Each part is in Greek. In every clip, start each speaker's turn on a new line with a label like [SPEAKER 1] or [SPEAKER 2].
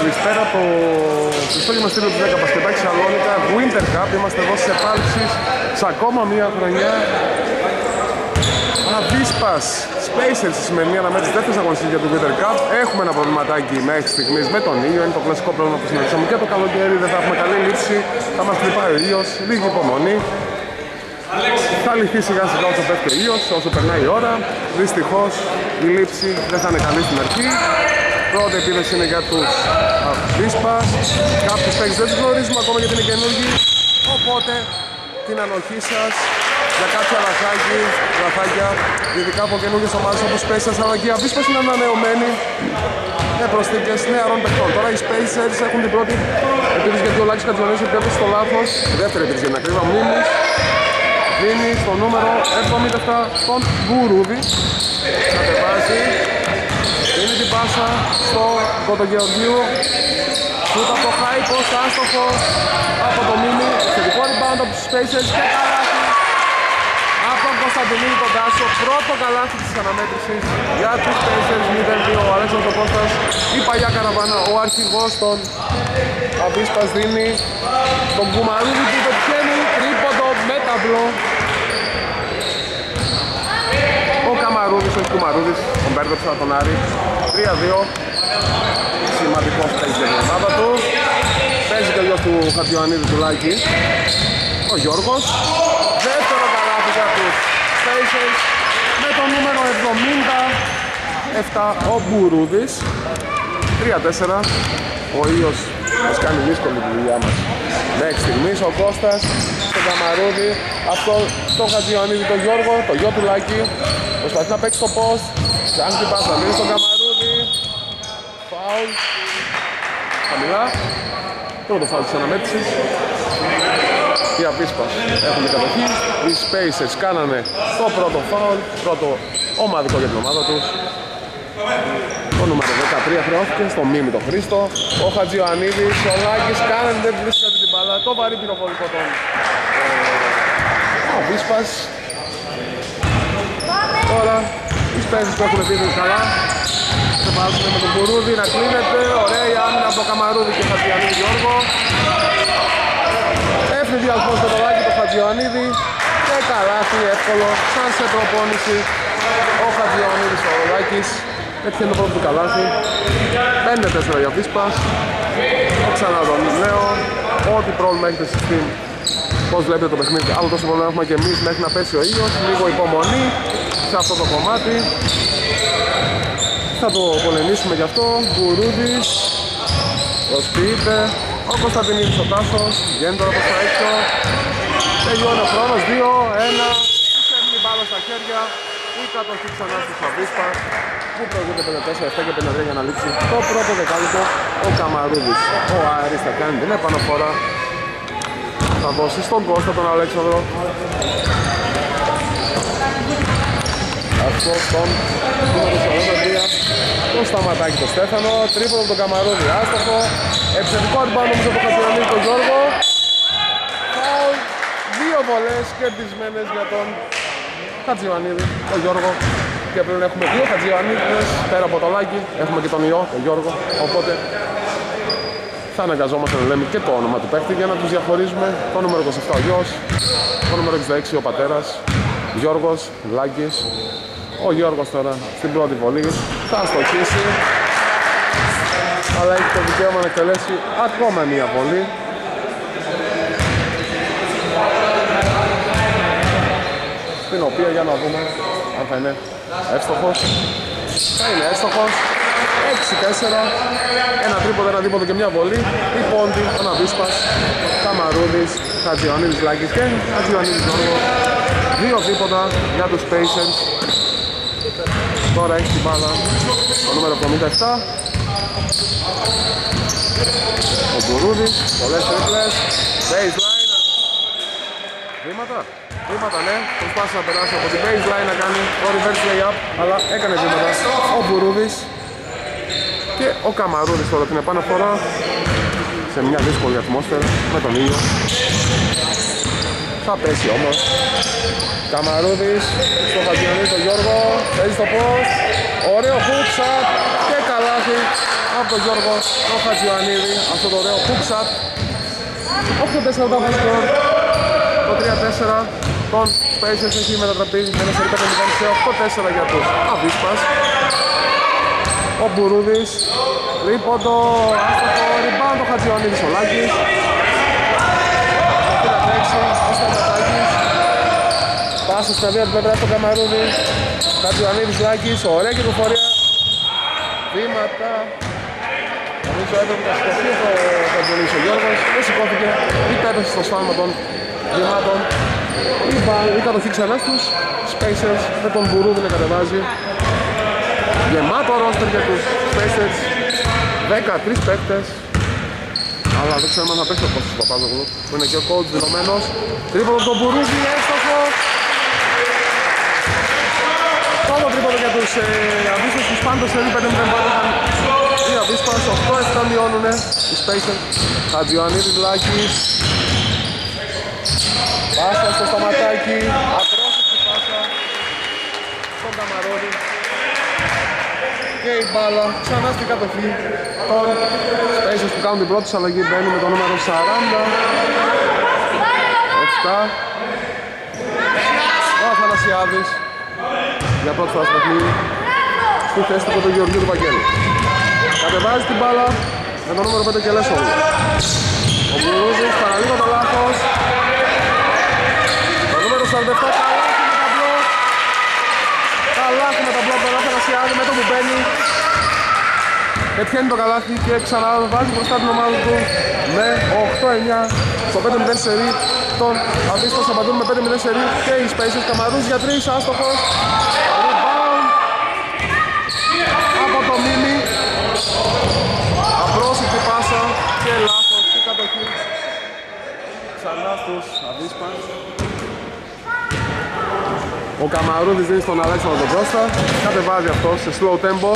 [SPEAKER 1] Καλησπέρα από το στο γυμναστήριο του 10 Πασκετάκης Σαλόνικα Winter Cup. Είμαστε εδώ σε επάλξεις σε ακόμα μία χρονιά Αβίσπας Spacers στη σημερινή αναμέτρηση δεύτερης αγωνιστικής για το Winter Cup. Έχουμε ένα προβληματάκι μέχρι στιγμής με τον ήλιο. Είναι το κλασικό πρόβλημα που συναντήσαμε και το καλοκαίρι. Δεν θα έχουμε καλή λήψη. Θα μας τρυπάει ο ήλιος. Λίγη υπομονή. Θα λυθεί σιγά σιγά όσο πέφτει ο ήλιος, όσο περνάει η ώρα. Δυστυχώς η λήψη δεν θα είναι καλή στην αρχή. Πρώτη επίδεση είναι για τους Αβίσπας. Κάποιους παίκτες δεν τους γνωρίζουμε ακόμα γιατί είναι καινούργοι. Οπότε την ανοχή σας για κάποια λαθάκια, λαθάκια ειδικά από καινούργιες ομάδες όπως Spacers αλλά και οι Αβίσπας είναι ανανεωμένοι με προσθήκες νεαρών παιχτών. Τώρα οι Spacers έχουν την πρώτη επίδεση γιατί ο Λάκης Κατζονής έχει στο λάθος. Δεύτερη επίδεση για την ακρίβεια μνήμης. Δίνει στο νούμερο 77 τον Γκουρούδη. Κατεβάζει. Δίνει την πάσα στο Κοντογεωργίου. Σούτ από το high post, άστοχο από το Μίμη. Εξαιρετικό rebound από τους Spacers και καλάθι από τον Κωνσταντινίδη τον Τάσο. Πρώτο καλάθι της αναμέτρησης για τους Spacers 0-2. Ο Αλέξανδρος Κώστας, η παλιά καραβάνα, ο αρχηγός των Αβίσπας δίνει τον Κουμαρούδη που το πιένει τρίποντο με ταμπλό. Ο Καμαρούδης, ο Κουμαρούδης, τον μπέρδεψα τον Άρη. 3-2. Σημαντικό παίζει για την ομάδα του. Παίζει και ο γιος του Χατιωαννίδη του Λάκη. Ο Γιώργος. Δεύτερο καλάθι για τους Spacers με το νούμερο 77 ο Μπουρούδης. 3-4. Ο ήλιος μας κάνει δύσκολη τη δουλειά μας. Μέχρι στιγμής ο Κώστας στον Καμαρούδη. Αυτό το Χατζιωαννίδη, τον Γιώργο, το γιο του Λάκη. Προσπαθεί να παίξει το post. Κάνει την πάσα, μείνει στον Καμαρούδη. Φάουλ. Χαμηλά. Πρώτο φάουλ της αναμέτρησης. Οι Αβίσπας έχουν την κατοχή. Οι Spacers κάνανε το πρώτο φάουλ. Πρώτο ομαδικό για την ομάδα τους. Το νούμερο 13 χρεώθηκε στο μίμη το Χρήστο. Ο Χατζιωαννίδης, ο Λάκης κάνανε δεν βρίσκεται την μπάλα. Το βαρύ πυροβολικό των ε, Αβίσπας. Τώρα οι Spacers που έχουν επίδευση καλά. Σε βάζουν με τον Μπουρούδη να κλείνεται. Ωραία η άμυνα από το Καμαρούδη και Χατζιωαννίδης Γιώργο. Έφυγε διασμός με το Λάκη το Χατζιωαννίδη. Και καλάθι εύκολο σαν σε προπόνηση ο Χατζιωαννίδης ο Λάκης. Έτσι είναι το πρώτο του καλάθι. 5-4 για Βίσπας. Το ξανά τον νέο. Ό,τι πρόβλημα έχετε στη πώς βλέπετε το παιχνίδι. Άλλο τόσο πρόβλημα έχουμε και εμείς μέχρι να πέσει ο ήλιος. Λίγο υπομονή σε αυτό το κομμάτι. Θα το πολεμήσουμε γι' αυτό. Γκουρούδης. Προσποιείται. Ο Κωνσταντινίδης ο Τάσος. Βγαίνει τώρα προς τα έξω. Τελειώνει ο χρόνος. 2-1. Τους μπάλα στα χέρια. Η κατοχή ξανά στους Αβίσπας που προηγούνται 54 και 53 για να λήξει το πρώτο δεκάλεπτο ο Καμαρούδης. Ο Άρης θα κάνει την επαναφορά. Θα δώσει στον Κώστα τον Αλέξανδρο. Αυτό τον νούμερο 43. Το σταματάκι το Στέφανο. Τρίποδο τον Καμαρούδη. Άστοχο. Επιθετικό αντιπάνω όμως από τον τον Γιώργο. Φάουλ. Δύο βολές κερδισμένες για τον Χατζιωαννίδη, τον Γιώργο και πλέον έχουμε δύο Χατζιωαννίδες πέρα από το Λάκη, έχουμε και τον Ιώ, τον Γιώργο, οπότε θα αναγκαζόμαστε να λέμε και το όνομα του παίχτη για να τους διαχωρίζουμε. Το νούμερο 27 ο γιος, το νούμερο 66 ο πατέρας, Γιώργος, Λάκης. Ο Γιώργος τώρα στην πρώτη βολή θα στοχίσει, αλλά έχει το δικαίωμα να εκτελέσει ακόμα μία βολή. Την οποία για να δούμε αν θα είναι εύστοχος. Θα είναι εύστοχος. 6-4. Ένα τρίποδο, ένα τρίποδο και μια βολή. Η Πόντι, ο Ναβίσπας, Καμαρούδης, Χατζιωαννίδης Λάκης και Χατζιωαννίδης Νόργος. Δύο τρίποδα για τους Pacers. Τώρα έχει την μπάλα το νούμερο 77. Ο Μπουρούδης, πολλές τρίπλες. Baseline. Βήματα. Βήματα ναι, προσπάθησε να περάσει από την baseline να κάνει το reverse layup, αλλά έκανε βήματα ο Μπουρούδης και ο Καμαρούδης τώρα την επαναφορά σε μια δύσκολη ατμόσφαιρα με τον ήλιο. Θα πέσει όμως. Καμαρούδης στο Χατζιονί τον Γιώργο, παίζει στο post, ωραίο hook shot και καλάθι από τον Γιώργο, τον Χατζιωαννίδη, αυτό το ωραίο hook 8-4 το σκορ, το 3-4 των Spacers έχει μετατραπεί με ένα σερί 5-0 σε 8-4 για τους Αβίσπας. Ο Μπουρούδης, τρίποντο, άστοχο, rebound ο Χατζιωαννίδης ο Λάκης. Το 3-6, ο Σταματάκης. Πάσα στα δύο πλευρά στον Καμαρούδη. Χατζιωαννίδης Λάκης, ωραία κυκλοφορία. Βήματα. Νομίζω έπρεπε να σηκωθεί το Παντζολής ο Γιώργος. Δεν σηκώθηκε, είτε έπεσε στο σφάλμα των βημάτων. Η κατοχή ξανά στους Spacers με τον Μπουρούδη να κατεβάζει. Γεμάτο ρόστερ για τους Spacers. 13 παίκτες. Αλλά δεν ξέρω αν θα παίξει ο Κώστας Παπάζογλου που είναι και ο coach δηλωμένος. Τρίποδο τον Μπουρούδη, έστοχος. Αυτό το τρίποδο για τους ε, Αβίσπας τους πάντως σε 5-0 πάτωσαν οι Αβίσπας, 8-7 μειώνουνε οι Spacers. Χατζιωαννίδης Λάκης. Πάσα στο σταματάκι, απρόσεκτη πάσα. Στον Καμαρόλη. Και η μπάλα ξανά στην κατοχή. Των Spacers που κάνουν την πρώτη αλλαγή μπαίνει με το νούμερο 40 7 ο Αθανασιάδης. Για πρώτη φορά στο παιχνίδι. Στη θέση του Κοντογεωργίου του Βαγγέλη. Κατεβάζει την μπάλα με το νούμερο 5 και Λέσοβου ο Μπουρούζης παραλίγο το λάθος. το νούμερο 47 καλάθι με τα μπλοκ. Καλάθι με τα μπλοκ. Τον Αθανασιάδη με το που μπαίνει. Πετυχαίνει το καλάθι και ξαναβάζει μπροστά την ομάδα του με 8-9 στο 5-0 σερί τον Αβίστος απαντούν με 5-0 σερί και οι Spacers Καμαρούς για 3 άστοχος. Rebound. Από το Μίμη απρόσιτη πάσα και λάθος. Και κατοχή. Ξανά στους Αβίσπας ο Καμαρούδης δίνει στον Αλέξανδρο τον Κώστα. Κατεβάζει αυτό σε slow tempo.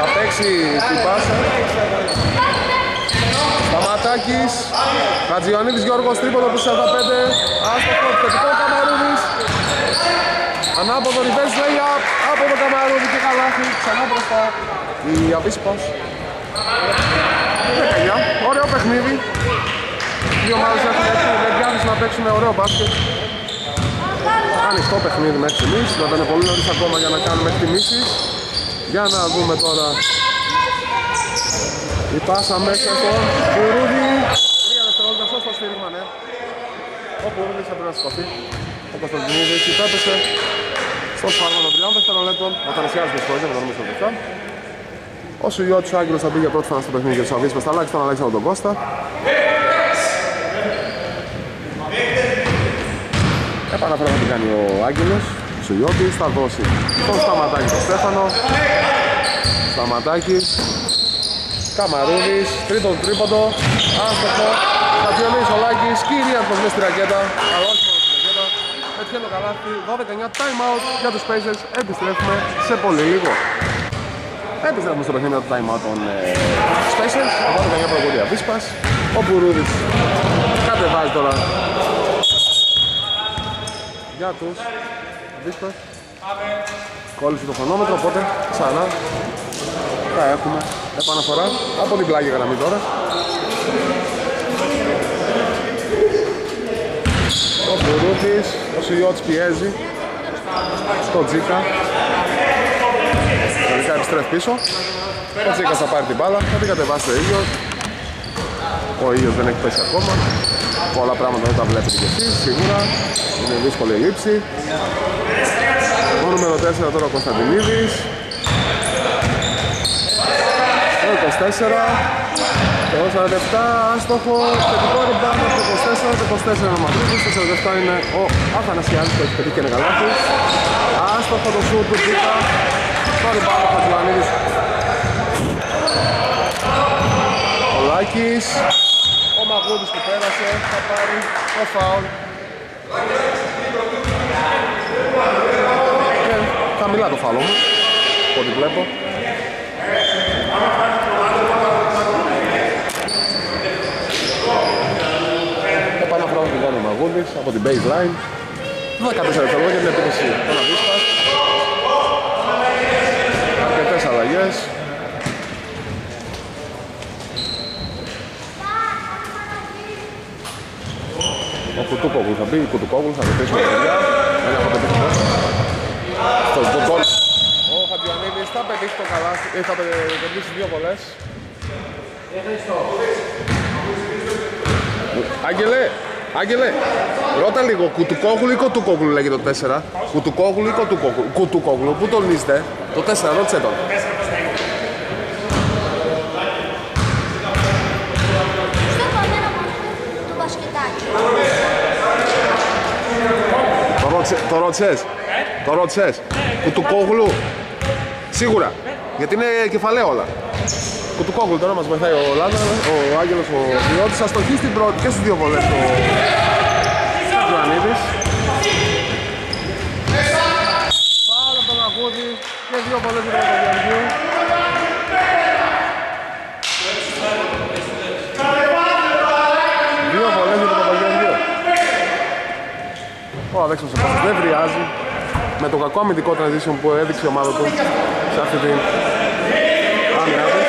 [SPEAKER 1] Θα παίξει την πάσα. Σταματάκης. Χατζιωαννίδης Γιώργος τρίποδο του 45 Άστοχο θετικό Καμαρούδης. Ανάποδο reverse layup. Από το Καμαρούδη και καλάθι ξανά μπροστά η Αβίσπας 19 ωραίο παιχνίδι. Δύο ομάδες έχουν έτσι με διάθεση να παίξουν ωραίο μπάσκετ ανοιχτό παιχνίδι μέχρι στιγμής. Βέβαια είναι πολύ νωρίς ακόμα για να κάνουμε εκτιμήσεις. Για να δούμε τώρα. Η πάσα μέσα στον Μπουρούδη Τρία δευτερόλεπτα στο σφύριγμα ναι. Ο Μπουρούδης έπρεπε να σηκωθεί. Ο Κωνσταντινίδης υπέπεσε στο σφάλμα των τριών δευτερολέπτων. Όταν εσιάζει τις χώρες, δεν το νομίζω λεπτά Ο Σουγιώτης ο Άγγελος θα μπει για πρώτη φορά στο παιχνίδι για τους Αβίσπες Θα αλλάξει τον Αλέξανδρο τον Κώστα Επαναφέρω θα την κάνει ο Άγγελος Σουγιώτης θα δώσει τον Σταματάκη τον Στέφανο. Σταματάκης Καμαρούδης, τρίτο τρίποντο Άστοχο, Χατζιονής ο Λάκης Κυρίαρχος μέσα στη ρακέτα Αλλά όχι μόνο στη ρακέτα. Πετυχαίνει το καλάθι, 12-9 time out για τους Pacers Επιστρέφουμε σε πολύ λίγο. Επιστρέφουμε στο παιχνίδι με το time out των ε, Spacers 12-9 προβολία Βίσπας Ο Μπουρούδης κατεβάζει τώρα για τους Βίσπας Κόλλησε το χρονόμετρο, οπότε ξανά θα έχουμε επαναφορά από την πλάγια γραμμή τώρα. Ο Μπουρούτης, ο Σιώτης πιέζει στο Τζίκα. Τελικά επιστρέφει πίσω. Ο Τζίκας θα πάρει την μπάλα, θα την κατεβάσει ο ίδιος. Ο ήλιος δεν έχει πέσει ακόμα. Πολλά πράγματα δεν τα βλέπετε κι εσείς, σίγουρα. Είναι δύσκολη η λήψη. Το νούμερο 4 τώρα ο Κωνσταντινίδης. Το 24. Το 47 άστοχο. Θετικό rebound από το 24. Το 24 είναι ο Μαδρίτης. Το 47 είναι ο Αθανασιάδης που έχει πετύχει και είναι καλάθι. Άστοχο το σουτ του Τζίκα. Το rebound από τον Ιωαννίδης. Ο Λάκης. Ο Μαγούδης που πέρασε θα πάρει το φάουλ. Και χαμηλά το φάουλ όμως, από ό,τι βλέπω. Επαναφορά την κάνει ο Μαγούδης από την baseline. 14 δευτερόλεπτα για την επίθεση των Αβίσπας. Αρκετές αλλαγές. Θα μπει, η Κουτουκόγλου, θα βοηθήσουμε τα παιδιά. Δεν έχω πετύχει τόσο. Στο γκολ. Ο Χατζιανίδης θα πετύχει το καλά, ε, θα κερδίσει δύο βολές. Άγγελε, Άγγελε, ρώτα λίγο, κουτουκόγλου ή κοτουκόγλου λέγεται το 4. Κουτουκόγλου ή κοτουκόγλου. Κουτουκόγλου, πού τονίζετε, το 4, ρώτησε τον.
[SPEAKER 2] Στο επόμενο του μπασκετάκι.
[SPEAKER 1] Το ρώτησε- Το ρώτησες, το ρώτησες. Κουτουκόγλου, σίγουρα, γιατί είναι κεφαλαίο όλα. Κουτουκόγλου τώρα μας βοηθάει ο Λάνα, ο Άγγελος, ο Διώτης. Θα στοχεί στην πρώτη και στις δύο βολές ο Ιωαννίδης. Πάρα από τον Αγούδη και δύο βολές για τον Παπαγιανγκίου. Δύο βολές για τον Παπαγιανγκίου. Ο Αδέξος Επάσος δεν βριάζει με το κακό αμυντικό transition που έδειξε η ομάδα του σε αυτή την άμυνα του.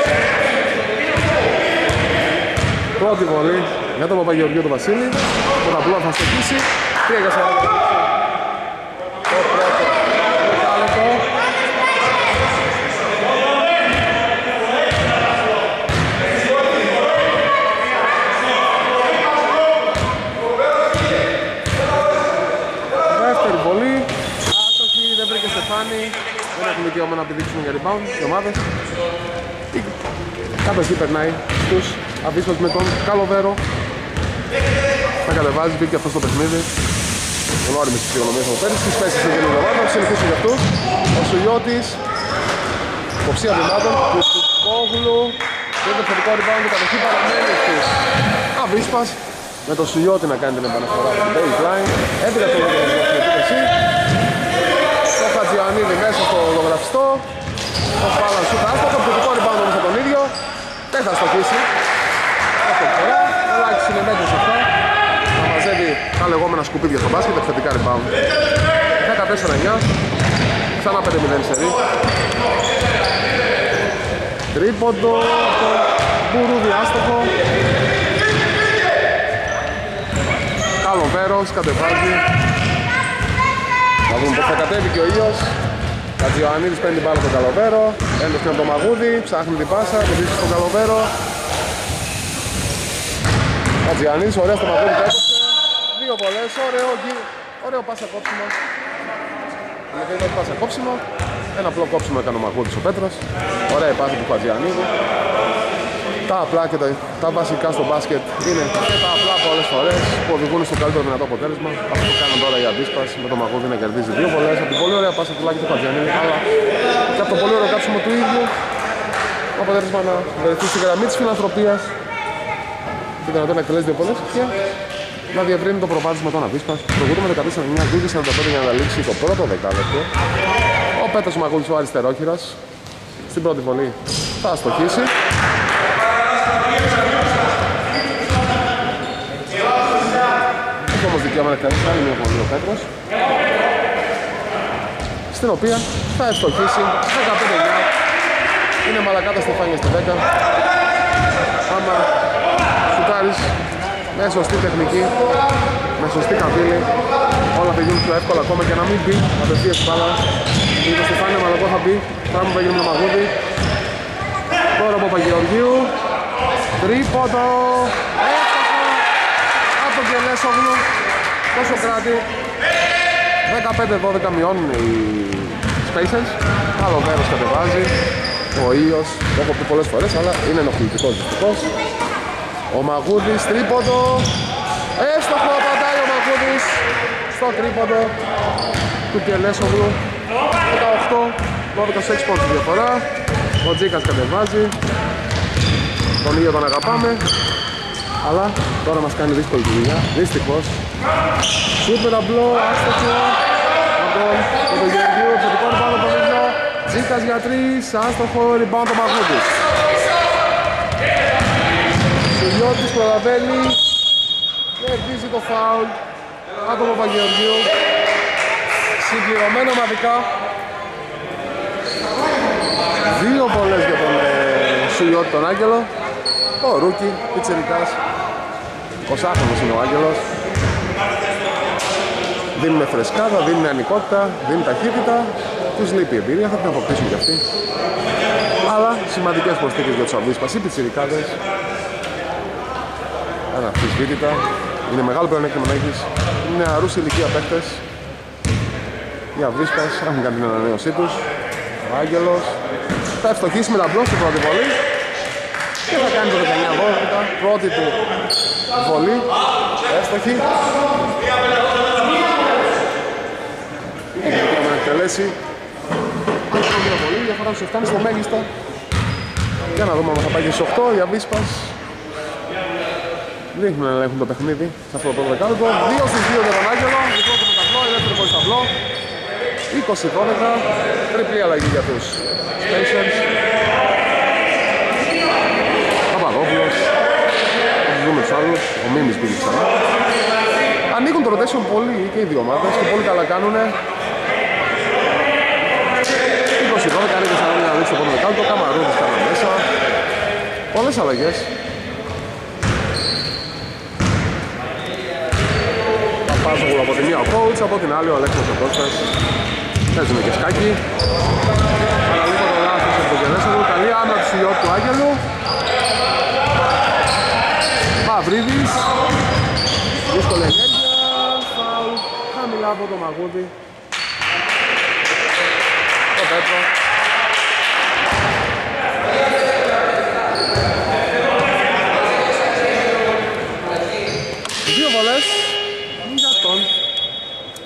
[SPEAKER 1] Πρώτη βολή για τον Παπαγεωργίου του Βασίλη. Το ταμπλό θα στοχίσει. 3 για 40. Το πρώτο δεκάλεπτο. Δεύτερη βολή. Άστοχη, δεν βρήκε στεφάνι. Δεν έχουν δικαίωμα να επιδείξουν για rebound οι ομάδες. Η κατοχή περνάει στους Αβίσπας με τον Καλοβέρο. Θα κατεβάζει, μπήκε αυτός στο παιχνίδι. Γνώριμες τις οικονομίες από πέρυσι. Τις πέσεις στην καινούργια ομάδα, θα συνεχίσει για αυτούς. Ο Σουλιώτης, υποψία βημάτων, του Κουκόγλου. Και το θετικό rebound, η κατοχή παραμένει στους Αβίσπας. Με το Σουλιώτη να κάνει την επαναφορά από την baseline. Έπειτα το επίθεση. Το Χατζιανίδη μέσα στο ολογραφιστό. Ο Φάλαν σου άστοχο, θετικό rebound όμως από τον ίδιο. Δεν θα στοχίσει. Αυτό φορά, ελάχιστη συνενέκτη σε αυτά. Θα μαζεύει τα λεγόμενα σκουπίδια στο μπάσκετ, επιθετικά rebound. 14-9. Ξανά 5-0 σερί. Τρίποντο από Μπουρούδι άστοχο. Καλοβέρος, κατεβάζει. Να δούμε πως θα κατέβει και ο ήλιος. Κατζιωαννίδης παίρνει την μπάλα στον Καλοβέρο. Έντος και από το Μαγούδι, ψάχνει την πάσα, την βρίσκει στον Καλοβέρο. Κατζιωαννίδης, ωραία στο Μαγούδι που έπαιξε. Δύο βολές, ωραίο, γυ- ωραίο πάσα κόψιμο. Αληθινό πάσα κόψιμο. Ένα απλό κόψιμο έκανε ο Μαγούδης ο Πέτρος. Ωραία η πάσα του Κατζιωαννίδη. Τα απλά και τα, τα βασικά στο μπάσκετ είναι και τα απλά πολλές φορές που οδηγούν στο καλύτερο δυνατό αποτέλεσμα. Αυτό που κάνουν τώρα οι αντίσπας με το Μαγούδι να κερδίζει δύο βολές από την πολύ ωραία πάσα του Λάκη του Πατζιανίδη αλλά και από το πολύ ωραίο κάψιμο του ίδιου το αποτέλεσμα να βρεθεί στη γραμμή της φιλανθρωπίας και δυνατόν να εκτελέσει δύο βολές και να διευρύνει το προβάδισμα των αντίσπας. Προχωρούμε με 14-9 γκούγκη 45 για να λήξει το πρώτο δεκάλεπτο. Ο Πέτρος Μαγούδης ο αριστερόχειρας στην πρώτη βολή θα αστοχίσει. Έχει όμως δικαίωμα να κάνει άλλη μια βολή ο Πέτρος στην οποία θα ευστοχίσει 15 Είναι μαλακάτα στεφάνια στη 10 άμα σουτάρεις με σωστή τεχνική με σωστή καμπύλη όλα θα γίνουν πιο εύκολα ακόμα και να μην μπει απευθείας η μπάλα. Ή το Στεφάνιο Μαλακό θα μπει. Πράγμα που έγινε με το Μαγούδι τώρα από Παπαγεωργίου τρίποντο. Εύστοχο από τον Κελέσογλου τόσο κράτη. 15-12 μειώνουν οι Spacers άλλο βέρος κατεβάζει. Ο ήλιος το έχω πει πολλές φορές αλλά είναι ενοχλητικός δυστυχώς. Ο Μαγούδης τρίποντο. Έστοχο απαντάει ο Μαγούδης. Στο τρίποντο του Κελέσογλου 18 12 σε 6 πόντους διαφορά. Ο Τζίκας κατεβάζει τον ήλιο τον αγαπάμε. Αλλά τώρα μας κάνει δύσκολη τη δουλειά. Δυστυχώς. Σούπερ απλό, άστοχο. Από τον Γεωργίου, θετικό rebound από τον ίδιο Τζίκας για τρεις, άστοχο rebound ο Μαγούδης Σουλιώτης προλαβαίνει κερδίζει το φάουλ. Από τον Παπαγεωργίου συμπληρωμένο ομαδικά δύο πολλές για τον ε, Σουλιώτη τον Άγγελο ο Ρούκι, πιτσερικάς 20χρονος είναι ο Άγγελος Δίνουν φρεσκάδα, δίνουν ανικότητα, δίνουν ταχύτητα. Τους λείπει η εμπειρία, θα την αποκτήσουν κι αυτοί. Αλλά σημαντικές προσθήκες για τους Αβίσπας, οι πιτσιρικάδες. Αναφυσβήτητα. Είναι μεγάλο πλεονέκτημα να έχεις νεαρούς ηλικία παίκτες. Οι Αβίσπας έχουν κάνει την ανανέωσή τους. Ο Άγγελος θα ευστοχίσει με τα μπλοκ στην πρώτη βολή και θα κάνει το 19-12, πρώτη του βολή, εύστοχη. Έχει να εκτελέσει πρώτη βολή, διαφορά στους 7 στο μέγιστο. Για να δούμε αν θα πάει και στις 8, η Αβίσπας δείχνουν να ελέγχουν το παιχνίδι σε αυτό το δεκάλεπτο. 2 στις 2 για τον Άγγελο, μικρό το ταυλό, ελεύθερο χωρίς ταυλό. 20-12, τριπλή αλλαγή για τους Spacers. Παπαδόπουλος, θα δούμε τους άλλους, ο Μίμης πήγε ξανά. Ανοίγουν το rotation πολύ και οι δύο ομάδες και πολύ καλά κάνουνε. 20-12, ανοίγουν σαν να ανοίξει το πρώτο δεκάλεπτο, Καμαρούδης κάνα μέσα. Πολλές αλλαγές. Παπάζογλου από τη μία ο coach, από την άλλη ο Αλέξανδρος ο Κώστας. Παίζουμε και σκάκι. Αναλύουμε το λάθος από τον Γελέσογλου. Καλή άμυνα του Σιλιώτη του Άγγελου. Μαυρίδης. Δύσκολη ενέργεια. Φαουλ. Χαμηλά από το Μαγούδι. Το Πέτρο. Δύο βολές για τον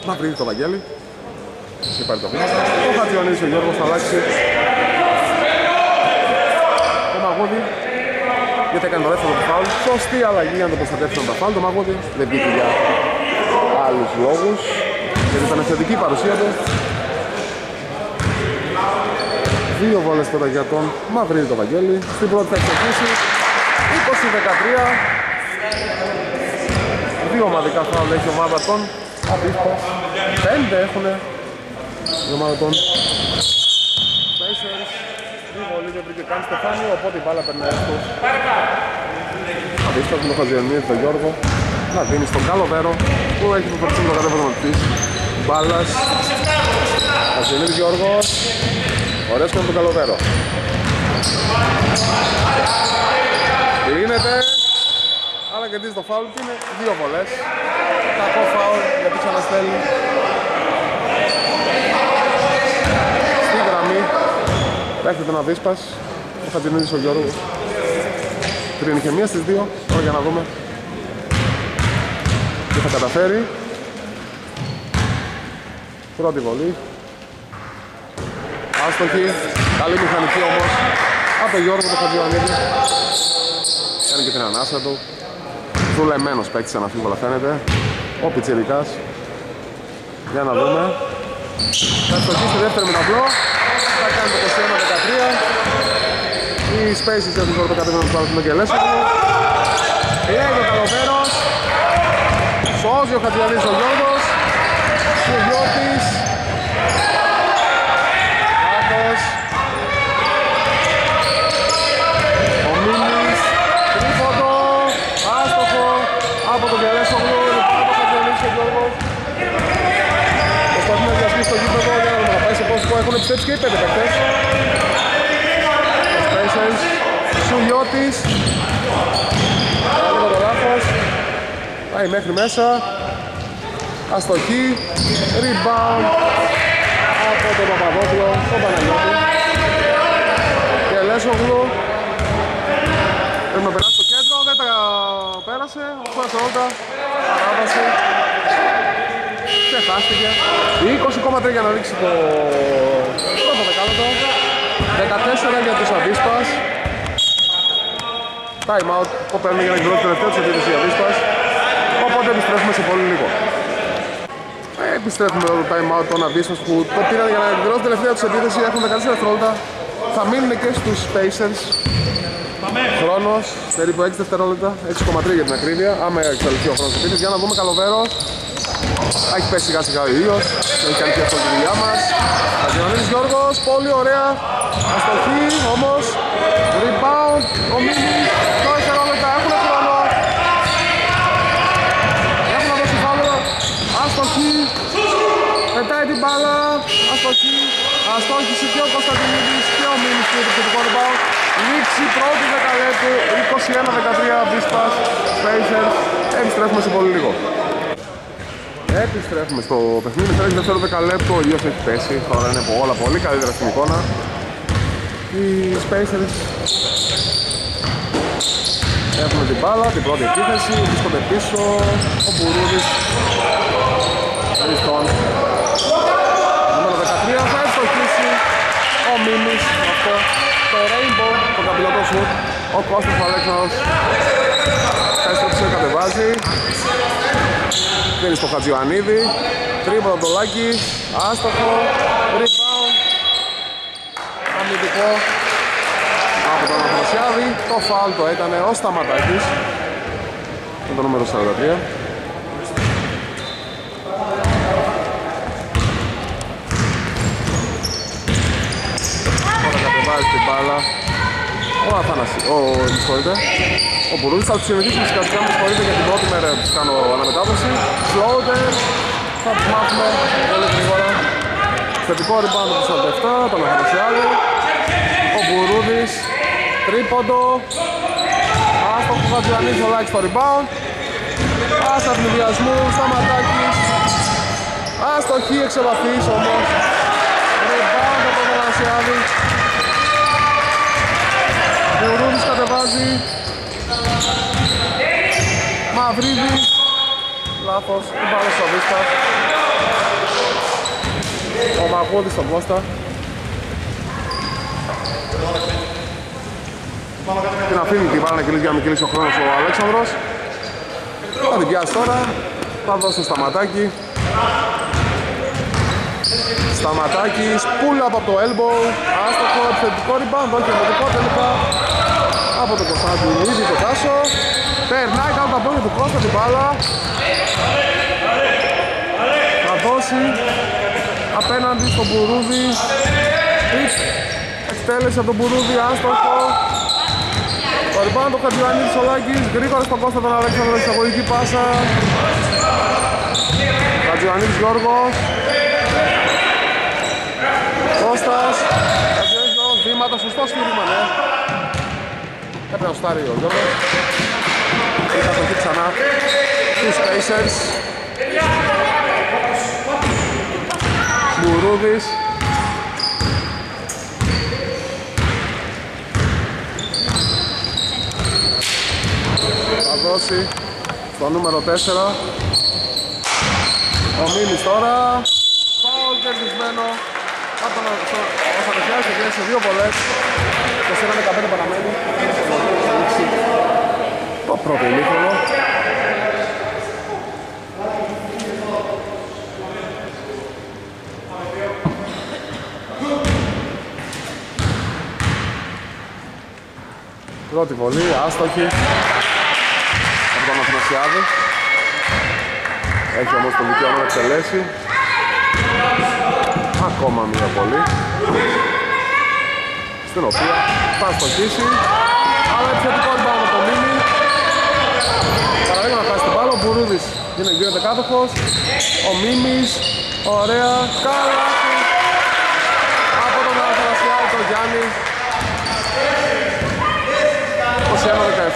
[SPEAKER 1] Μαυρίδη το Βαγγέλη. Και πάρει το βήμα. Ο Χατζιονίδης ο Γιώργος θα αλλάξει το Μαγούδι γιατί έκανε το δεύτερο του φάουλ. Σωστή αλλαγή για να το προστατεύσουν τα φάουλ. Το Μαγούδι δεν πήγε για άλλους λόγους γιατί ήταν θετική η παρουσία του. Δύο βόλες τώρα για τον Μαυρίδη το Βαγγέλη. Στην πρώτη θα εξεκίσει 20-13. Δύο ομαδικά φάουλ έχει η ομάδα των Απίσπας. Πέντε έχουν η ομάδα των Spacers. Η βολή δεν βρήκε καν Στεφάνιο, οπότε η μπάλα περνάει στους Αντίστοιχα με τον Χαζιανίδη, τον Γιώργο. Να δίνει στον Καλοβέρο που έχει προπορτήσει το κατέβασμα της μπάλας. Χαζιανίδης Γιώργος. Ωραίος και με τον Καλοβέρο Γίνεται αλλά κερδίζει το φάουλ και είναι δύο βολές. Κακό φάουλ γιατί ξαναστέλνει στη γραμμή έρχεται ένα Βίσπας ο Χατζηνίδης ο Γιώργος. Κρίνει και μία στις δύο τώρα για να δούμε τι θα καταφέρει. Πρώτη βολή. Άστοχη. Καλή μηχανική όμως. Από τον Γιώργο τον Χατζιωαννίδη κάνει και την ανάσα του. Δουλεμένος παίκτης αναφίβολα φαίνεται. Ο Πιτσιρικάς. Για να δούμε. Θα στοχίσει δεύτερο με ταμπλό θα κάνει το 21-13 οι Spaces έχουν τώρα το κατέβημα τους Παλαιστινό και Λέσσοβο λέει ο Καλοβέρος. Σώζει ο Χατζιανής ο Γιώργος και ο Γιώτης Λάθος ο Μίμης τρίποντο άστοχο από τον Γελέσογλου λοιπόν ο Χατζιανής και ο Γιώργος προσπαθεί να διασπίσει το γήπεδο για να δούμε να πάει σε πόσο που έχουν επιστρέψει και οι πέντε παίκτες Spacers Σουλιώτης. Λίγο το λάθος. Πάει μέχρι μέσα. Αστοχή. Rebound. Από τον Παπαδόπουλο τον Παναγιώτη. Και Λέσογλου. Πρέπει να περάσει στο κέντρο. Δεν τα πέρασε. 8 δευτερόλεπτα παράβαση και χάστηκε. 20,3 για να ρίξει το πρώτο δεκάλεπτο. 14 για τους Αβίσπας Time out. Που παίρνει για να εκδηλώσει το τελευταίο της επίθεσης η Αβίσπας οπότε επιστρέφουμε σε πολύ λίγο. Ε, Επιστρέφουμε εδώ το time out των Αβίσπας που το πήραν για να εκδηλώσει το τελευταίο της επίθεση έχουν 14 δευτερόλεπτα θα μείνουν και στους Spacers Χρόνος, περίπου 6 δευτερόλεπτα, 6,3 για την ακρίβεια, άμα εξαλειφθεί ο χρόνος επίθεσης. Για να δούμε καλοβέρο. Έχει πέσει σιγά σιγά ο ήλιος, έχει κάνει και αυτό τη δουλειά μας. Χατζημανίδης Γιώργος, πολύ ωραία. Αστοχή, όμως, rebound, ο Μίμης, 2 δευτερόλεπτα, έχουν χρόνο. Έχουν να δώσει φάουλο, αστοχή, την μπάλα, αστοχή, αστόχηση και ο Κωνσταντινίδης και ο Μίμης του επιθετικό rebound. Λήξη πρώτη δεκαλέπτου, 21-13 Βίσπας, Spacers, επιστρέφουμε σε πολύ λίγο. Επιστρέφουμε στο παιχνίδι, θέλει δεύτερο δεκαλέπτο, ο ήλιος έχει πέσει, τώρα είναι όλα πολύ καλύτερα στην εικόνα. Οι Spacers Έχουμε την μπάλα, την πρώτη επίθεση, βρίσκονται πίσω, ο Μπουρούδης Ριστόν Νούμερο 13 θα ευστοχίσει ο Μίμης. Αυτό το Rainbow, το καπηλωτό σου ο Κώστας Αλέξανδρος έστρεψε, κατεβάζει δίνει στο Χατζιωαννίδη τρίποδο το Λάκη, άστοχο. Rebound. Αμυντικό. Από τον Αθανασιάδη το φάουλ το έκανε ο Σταματάκης. Με το νούμερο 43 βάζει την μπάλα ο Αθανασί, ο συγχωρείτε ο Μπουρούδης θα τους συνεχίσουμε στις κατηγορίες με συγχωρείτε για την πρώτη μέρα που κάνω αναμετάδοση. Floater θα τους μάθουμε πολύ γρήγορα. Θετικό rebound τους 47 τον Αθανασιάδη ο Μπουρούδης τρίποντο. Άστοχο Βατζιανής ο Λάκης στο rebound. Άστα πνευδιασμού, σταματάκης Άστοχη εξελαφής όμως. Rebound από τον Αθανασιάδη Μπουρούδης κατεβάζει. Μαυρίδης. Λάθος, την πάρε στο Βίστα. Ο Μαγούδης στον Κώστα. Την αφήνει την μπάλα να κυλήσει για να μην κυλήσει ο χρόνος ο Αλέξανδρος. Θα την πιάσει τώρα. Θα δώσει στο σταματάκι. Σταματάκης, πουλα από το elbow, άστοχο, επιθετικό rebound, όχι επιθετικό τελικά από τον Κωνσταντινίδη, το Τάσο. Περνάει κάτω τα πόδια του Κώστα την μπάλα. Θα δώσει απέναντι στον Μπουρούδη. Εκτέλεση από τον Μπουρούδη, άστοχο. Το rebound το Χατζιωαννίδης ο Λάκης, γρήγορα στον Κώστα τον Αλέξανδρο, εισαγωγική πάσα. Χατζιωαννίδης Γιώργος. Κώστας, Καζιέζο, βήματα, σωστό σφύριμα, ναι. Έπρεπε να στάρει ο Γιώργος. Η κατοχή ξανά τους Pacers. Μπουρούδης. Θα δώσει στο νούμερο 4. Ο Μίμης τώρα. Φάουλ κερδισμένο από τον Αθανασιάδη και σε δύο βολές. Και σε ένα 15 παραμένει. Το πρώτο ημίχρονο. Πρώτη βολή, άστοχη. Από τον Αθανασιάδη. Έχει όμως το δικαίωμα να εκτελέσει. Ακόμα μία βολή στην οποία θα στοχίσει. Αλλά επιθετικό rebound από το Μίμη. Παραδείγμα να χάσει την μπάλα ο Μπουρούδης γίνεται κάτοχος ο Μίμης ωραία καλά από τον Αθανασιάδη τον Γιάννη.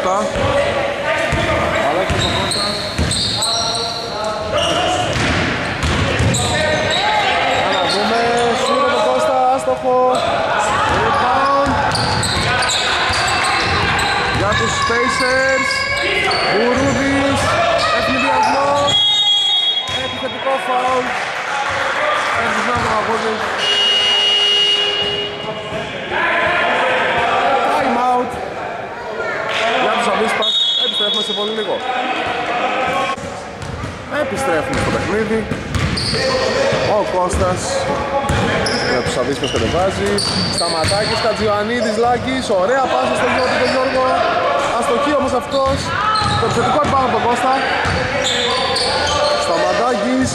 [SPEAKER 1] 21-17 Αλέξης ο Κώστας να δούμε σούρο τον Κώστα άστοχο rebound για τους Spacers Μπουρούδης ευνηδιασμό επιθετικό φάουλ Έσβησαν τον Αγώδης. Time out. Για τους Αβίσπας επιστρέφουμε σε πολύ λίγο. Επιστρέφουμε στο παιχνίδι. Ο Κώστας για τους Αβίσπας κατεβάζει. Σταματάκης, Κατζιωαννίδης, Λάκης. Ωραία πάσα στο Γιώργο τον Γιώργο αστοχή όμως αυτός. Το επιθετικό πάνω από τον Κώστα. Σταματάκης.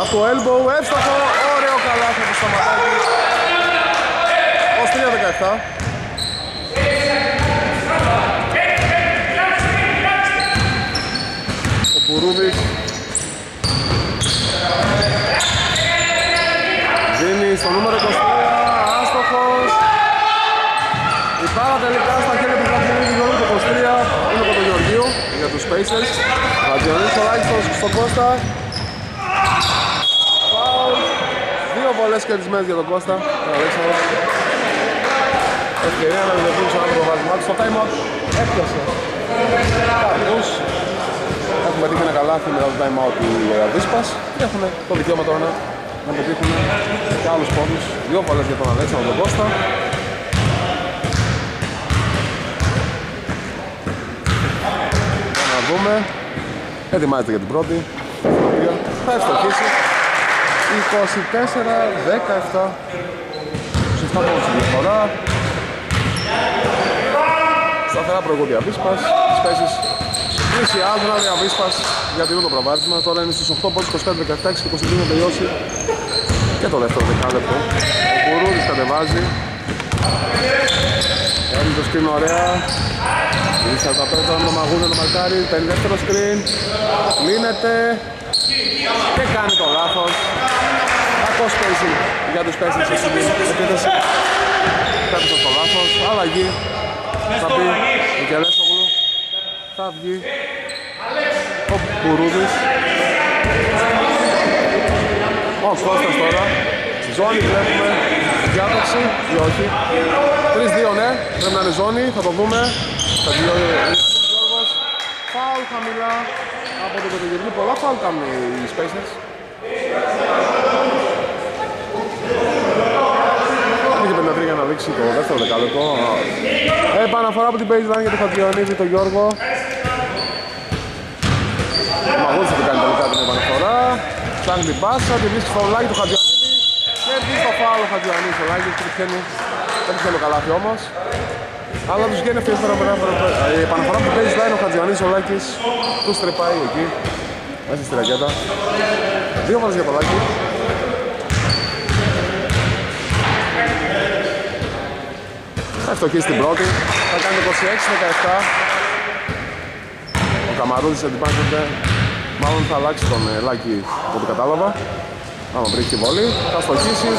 [SPEAKER 1] Από το elbow, εύστοχο, ωραίο καλάθι από το Σταματάκη 23-17 Ο Μπουρούδης στο νούμερο 23, άστοχος. Η πάρα τελικά στα χέρια του Γραφιλίδη Γιώργου το 23, είναι από τον Γεωργίου για τους Spacers. Βατζιονής ο Λάκης στον Κώστα. Φάουλ. Δύο βολές κερδισμένες για τον Κώστα, τον Αλέξανδρο. Ευκαιρία να δημιουργήσει ένα προβασμά του. Στο time out έπιασε κάποιους. Έχουμε δει ένα καλάθι μετά το time out του Βίσπας και έχουν το δικαίωμα τώρα να να πετύχουν και άλλους πόντους. Δύο βολές για τον Αλέξανδρο τον Κώστα. Να δούμε. Ετοιμάζεται για την πρώτη. την οποία θα ευστοχίσει. 24-17. 27 πόντους στη διαφορά. Σταθερά προηγούνται Αβίσπας. Τις θέσεις πλησιάζουν αλλά η Αβίσπας διατηρούν το προβάδισμα. Τώρα είναι στους 8 πόντους 25-16 και 22 να τελειώσει και το δεύτερο δεκάλεπτο. Ο Κουρούδης κατεβάζει. Έρνει το σκριν ωραία. Ίσα τα πέτρα με το μαγούνι το μαρκάρι. Παίρνει δεύτερο σκριν. Λύνεται. Και κάνει το λάθος. Κακό spacing για τους πέσεις σε σημείο επίθεση. Πέφτει στο λάθος. Αλλαγή. Θα πει ο Κελέσογλου. Θα βγει ο Κουρούδης. Ο Κώστας τώρα. Ζώνη βλέπουμε. Διάταξη ή όχι. 3-2 ναι. Πρέπει να είναι ζώνη. Θα το δούμε. Θα τελειώσει ο Γιώργος. Φάουλ χαμηλά. Από τον Κωτογενή. Πολλά φάουλ κάνουν οι Spacers. Είχε 53 για να δείξει το δεύτερο δεκάλεπτο. Επαναφορά από την baseline για τον Χατζιονίδη, τον Γιώργο. Ο Μαγούλης θα την κάνει τελικά την επαναφορά. Ψάχνει την πάσα, τη βρίσκει στο λάκι του Χατζιονίδη. Και βγει στο φάουλ ο Χατζιονίδης ο Λάκης και πιένει. Δεν πιένει το καλάθι όμως. Αλλά τους βγαίνει αυτή η Η επαναφορά που παίζει είναι ο Χατζιονίδης ο Λάκης. Τους τρεπάει εκεί. Μέσα στη ρακέτα. Δύο φορές για το Λάκη. Θα φτωχεί στην πρώτη. Θα κάνει 26-17. Ο Καμαρούδης αντιπάσχεται. Μάλλον θα αλλάξει τον ε, Λάκη από ό,τι κατάλαβα. Άμα βρει τη βολή. Θα στοχίσει.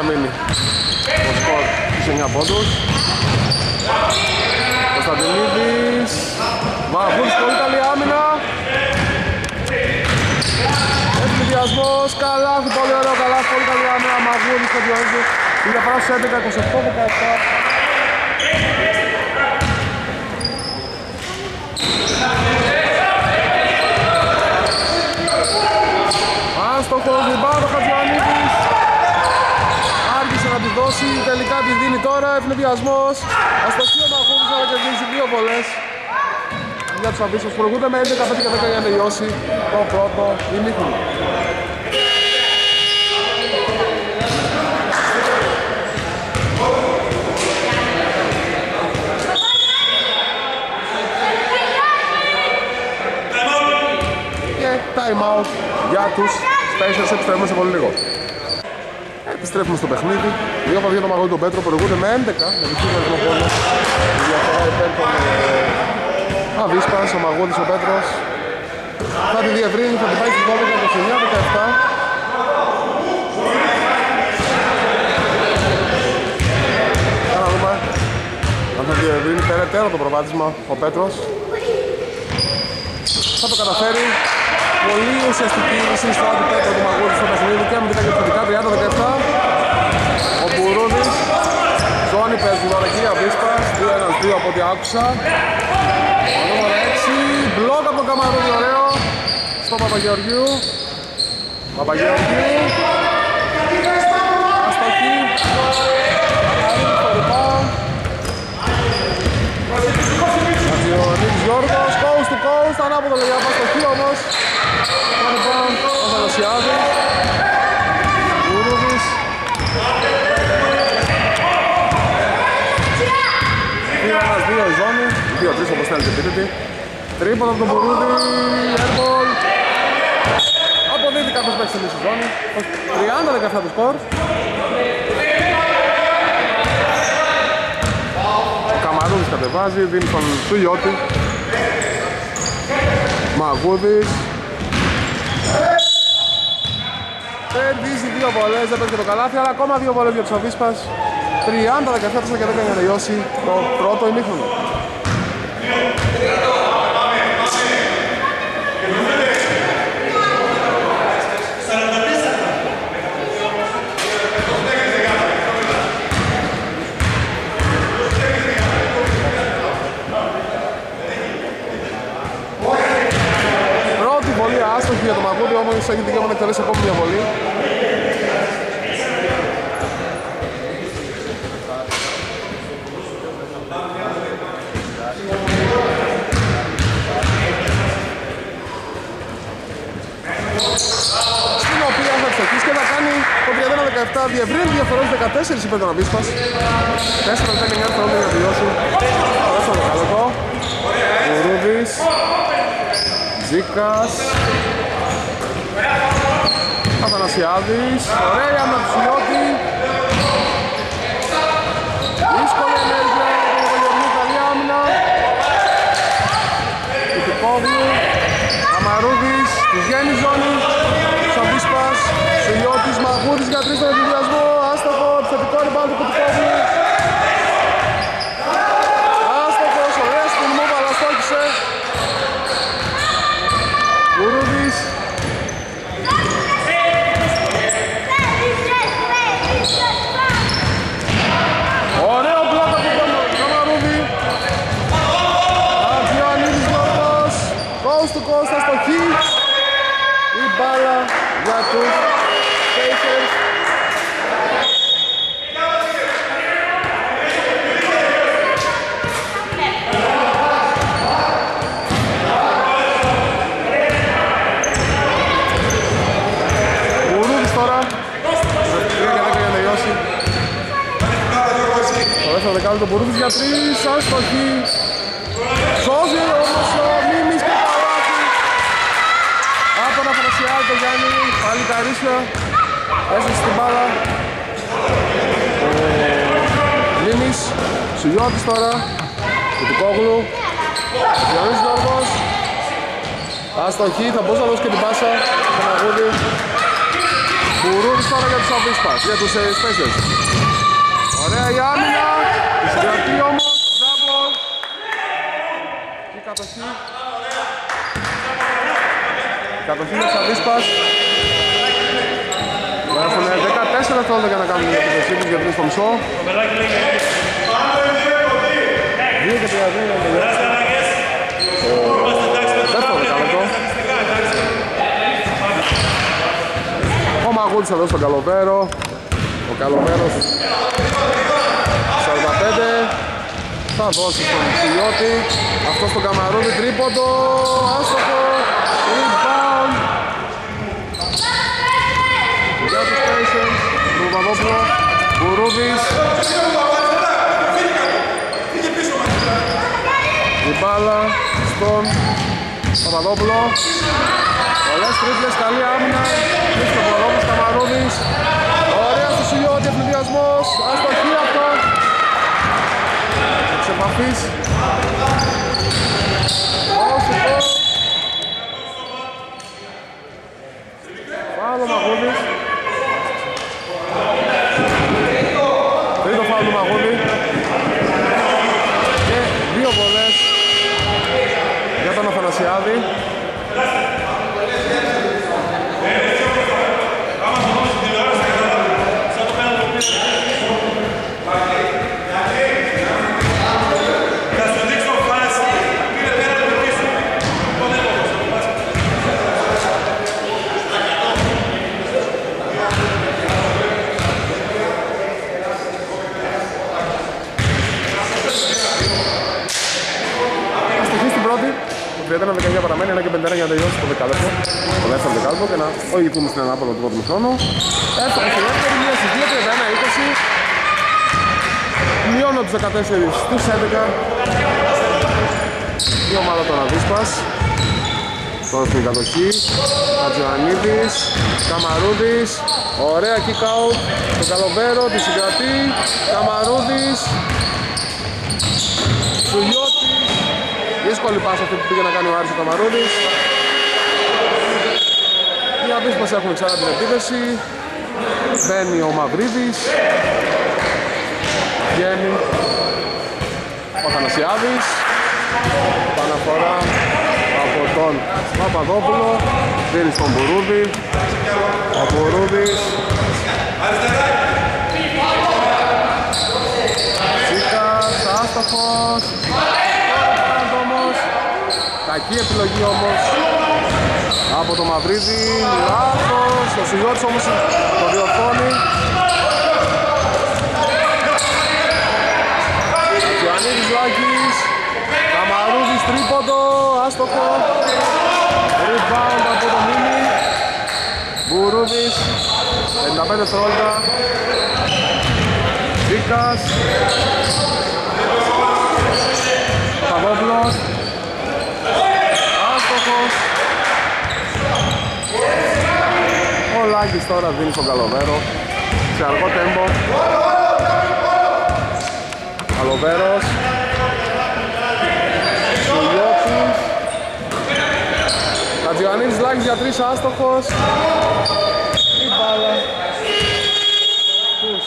[SPEAKER 1] Θα παραμείνει. Το σκορ στους 9 πόντους. Κωνσταντινίδης. Βαγούρης πολύ καλή άμυνα. Ευνηδιασμός, καλάθι, πολύ ωραίο καλάθι, πολύ καλή άμυνα. Μαγούρης, Κωνσταντινίδης. Η διαφορά στους 11, 28, 17. Άστοχος, ριμπάουντ ο Χατζιαννίδης Άρχισε να τη δώσει, τελικά τη δίνει τώρα, ευνηδιασμός Αστοχή ο Μαχούμης να κερδίσει δύο βολές για τους Αβίσσους προηγούνται με 11, 5 και 10 για να τελειώσει το πρώτο ημίχρονο. Και time out για τους Spacers, επιστρέφουμε σε πολύ λίγο. Επιστρέφουμε στο παιχνίδι. Δύο για το μαγόνι τον Πέτρο προηγούνται με 11 με δική βαθμό πόνο. Η διαφορά υπέρ των ε, Αβίσπας, ο Μαγώδης ο Πέτρος. Θα τη διευρύνει, θα την πάει στις 12, 29, 17. Για να δούμε αν θα διευρύνει περαιτέρω το προβάδισμα ο Πέτρος. Θα το καταφέρει. Πολύ ουσιαστική η συνιστά του Πέτρου του Μαγώδη στο παιχνίδι και αμυντικά και επιθετικά 30-17. Ο Μπουρούδης Ζώνη παίζει τώρα εκεί Αβίσπας 2-1-2 από ό,τι άκουσα. Ο νούμερο 6 Μπλοκ από τον Καμαρούδη ωραίο. Στο Παπαγεωργίου. Παπαγεωργίου. Αστοχή Ατζιονίδης Γιώργος Coast to coast Ανάποδο λέει Αστοχή όμως. Κάνει πάνω Ο Θαλασσιάδης Μπουρούδης ένας, δύο η ζώνη, δύο τρεις όπως θέλετε πείτε Τρίπον από τον Μπουρούδη, airball Αποδίδει κάποιος παίξει στη ζώνης. 30-17 το σκορ. Ο Καμαρούδης κατεβάζει, δίνει στον Σουλιώτη Μαγούδης. Κερδίζει δύο βολές, δεν παίρνει και το καλάθι, αλλά ακόμα δύο βολές για τους Αβίσπας. 30, 17 και 10 για να τελειώσει το πρώτο ημίχρονο. Πρώτη βολή άστοχη για το Μαγούδι, όμως έχει δικαίωμα να εκτελέσει ακόμη μια βολή. 17 διευρύνει διαφορά 14 υπέρ των Αμπίσπας 4 λεπτά και για να τελειώσουν. Ωραία στον Μιχάλοκο Ουρούδης Τζίκας Αθανασιάδης. Ωραία με ψηλιώτη Δύσκολη ενέργεια για τον Σαβίσπας, Σουλιώτης, Μαγούδης για τρεις στον ενθουσιασμό. Άστοχο, επιθετικό rebound του Κουτικόγλου. Άστοχος, ωραία στην μούβα, αλλά στόχισε. Κουρούδης. Ωραίο πλάτα από τον Καμαρούδη. Ατζιανίδης Γιώργος. Coast to coast αστοχή. Η μπάλα για τους Pacers. Κουρούδης τώρα. Τρία και δέκα για να τελειώσει. Το δεύτερο δεκάλεπτο Μπουρούδης για τρεις, άστοχη. Σώζει όμως ο Μίμης και καλάθι. Από να φρασιάζει το Γιάννη, πάλι τα ρίσια. Έσαι στην μπάλα. Ο Μίμης, Σιλιώτης τώρα. Κουτικόγλου. Γιάννης Γιώργος. Αστοχή, θα μπορούσε να δώσει και την πάσα. Στον αγούδι. Μπουρούδης τώρα για τους Αβίσπας, για τους ε, Spacers. Ωραία η άμυνα, η συγκρατή όμως, double. Και η κατοχή. Η κατοχή της Αβίσπας. Έχουν 14 δευτερόλεπτα για να κάνουν την επιδοσή τους για τρεις στο μισό. Δύο και τρία δύο για να τελειώσει. Το δεύτερο δεκάλεπτο. Ο Μαγούτης θα δώσει τον Καλοβέρο. Ο Καλοβέρος 45 θα δώσει στον Φιλιώτη αυτό στον Καμαρούδη τρίποντο άστοχο. Rebound. Για τους Patients του Παπαδόπουλο Μπουρούδης. Η μπάλα στον Παπαδόπουλο Πολλές τρίπλες, καλή άμυνα. Κλείσει τον Παπαδόπουλος Καμαρούδης Ωραία στο Σιλιώτη, ευνηδιασμός. Αστοχή αυτό Εξ επαφής Όσο. Το Φάουλο Μαγούδης Τρίτο φάουλο του Μαγούδη Και δύο βολές για τον Αθανασιάδη 11-19 παραμένει, και 51 για να τελειώσει το δεκάλεπτο. Το δεύτερο και να οδηγηθούμε στην του μία 20 Μειώνω τους 14 στους 11. Η ομάδα των Αδίσπας. Τώρα στην κατοχή. Καμαρούδης. Ωραία kick out. Το καλοβέρο, τη συγκρατή. Καμαρούδης. Σουλιώδης. Δύσκολη πάσα αυτή που πήγε να κάνει ο Άρης ο Καμαρούδης. Για Αβίσπας έχουν ξανά την επίθεση. Μπαίνει ο Μαυρίδης. Βγαίνει ο Θανασιάδης. Παναφορά από τον Παπαδόπουλο. Δίνει στον Μπουρούδη. Ο Μπουρούδης. Τσίκας, άστοχος. Όμως. Κακή επιλογή όμως από το Μαυρίδη. Λάθος. Ο Σουγιώτης όμως το διορθώνει. Γιάννης Λάκης. Καμαρούδης τρίποντο. Άστοχο. Rebound από το Μίμη. Μπουρούδης. 55 δευτερόλεπτα. Βίκας. Παπαδόπουλος. Άστοχος. Ο Λάκης τώρα δίνει στον Καλοβέρο. Σε αργό τέμπο. Καλοβέρος. Σουλιώτης. Κατζιωαννίδης Λάκης για τρεις άστοχος. Η μπάλα. Τους.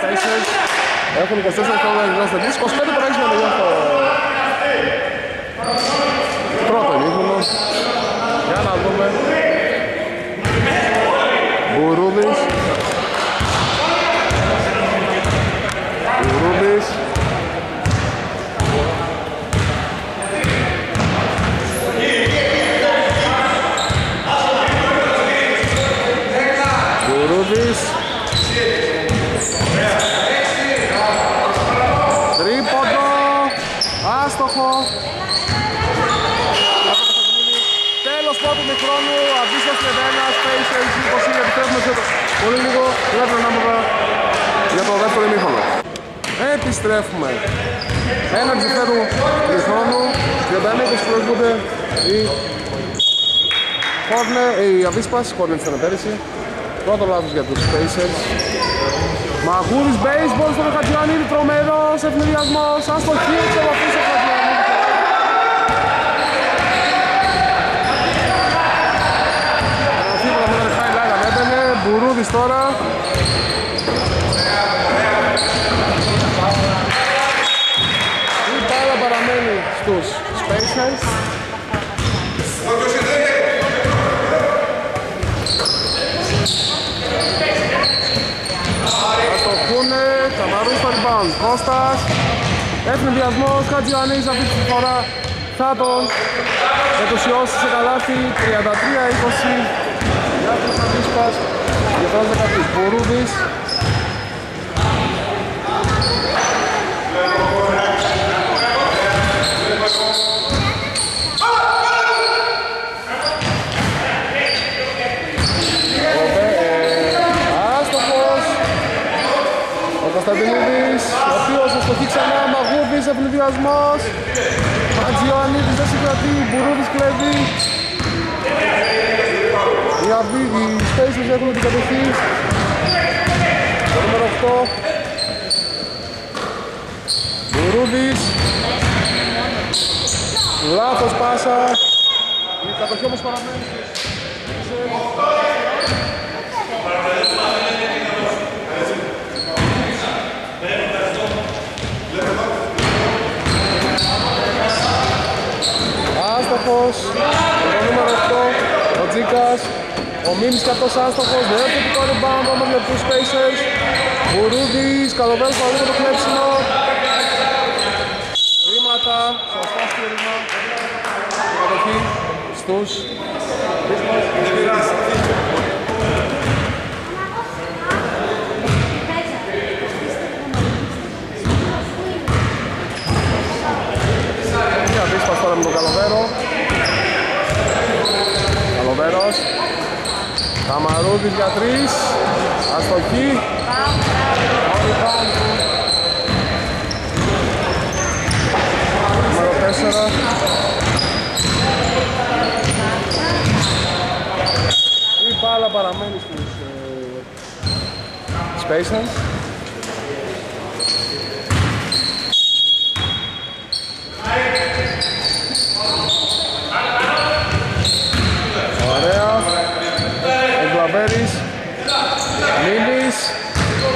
[SPEAKER 1] Spacers. Έχουν 24 χρόνια να γυρνάσουν τελείως. 25 παράγεις να τελειώσει το πρώτο ημίχρονο. Για να δούμε. Μπουρούδης. Μπουρούδης. Μπουρούδης. Τρίποντο. Άστοχο. Τέλος πρώτου μικρόνου, αντίστοιχος 31, Spacers 20, επιστρέφουμε σε πολύ λίγο, δεύτερο νούμερο για το δεύτερο ημίχρονο. Επιστρέφουμε. Ένα δεύτερου μηχρόνου, 31-20 προηγούνται οι Κόρνερ, η Αβίσπας, Κόρνερ ήταν πέρυσι. Πρώτο λάθος για τους Spacers. Μαγούρης baseball στον Χατζιάννη, τρομερός ευνηδιασμός, αστοχή εξ επαφής ο Χατζιάννη. Αναφίβολα με ένα highlight ανέβαινε, Μπουρούδης τώρα. Η μπάλα παραμένει στους Spacers. Αστοχούνε, Καμαρούς στο rebound. Κώστας, ευνηδιασμός, Χατζιάννης αυτή τη φορά θα τον μετουσιώσει σε καλάθι 33-20 για τους Αντίσπας διαφοράς 13 Μπουρούδης Ο Βε- ε, Άστοχος ο Κωνσταντινίδης ο οποίος αστοχεί ξανά Μαγούδης ευνηδιασμός Χατζιωαννίδης δεν συγκρατεί, Μπουρούδης κλέβει. Οι, αβί, οι Spacers έχουν την κατοχή. Το νούμερο 8. Μπουρούδης. Λάθος πάσα. Η κατοχή όμως παραμένει. Άστοχος, το νούμερο 8, ο Τζίκας, ο Μίμης και αυτός άστοχος, δεν έχει το rebound όμως για τους Spacers. Μπουρούδης, καλοβέρος παραλίγο το κλέψιμο. Βήματα, σωστά στήριγμα. Κατοχή στους Μια δύσπας τώρα με τον Καλοβέρο. Καλοβέρος. Καμαρούδης για τρεις. Αστοχή. Νούμερο τέσσερα. Η μπάλα παραμένει στους ε, Spacers. Ωραία. Λαβέρης. Μίμης.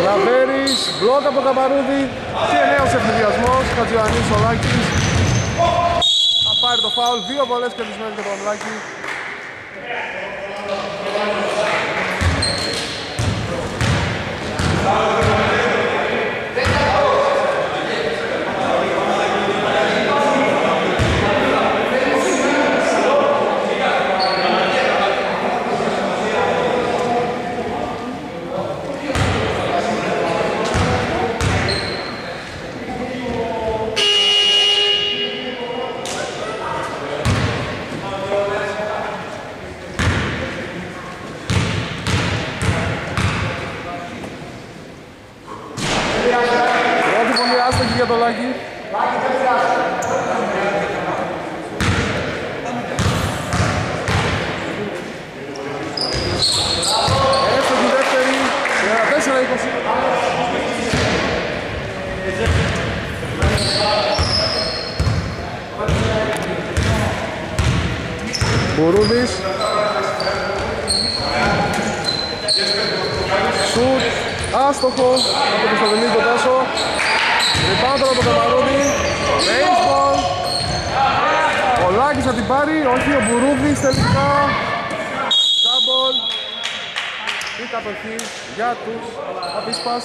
[SPEAKER 1] Λαβέρης. Μπλοκ από Καμπαρούδη. Και νέος ευθυδιασμός. Χατζιωαννής Σολάκης. Θα πάρει το φάουλ. Δύο βολές κερδισμένες για τον Λάκη. Πρώτη πολύ άστοχη για το Λάκη. Έστοχη δεύτερη, 34-20. Μπουρούδης Σουτ Άστοχο από τον Κωνσταντινίδη τον Τάσο Rebound από τον Καμαρόνι Baseball Ο Λάκης θα την πάρει, όχι ο Μπουρούδης τελικά Double Η κατοχή για τους Απίσπας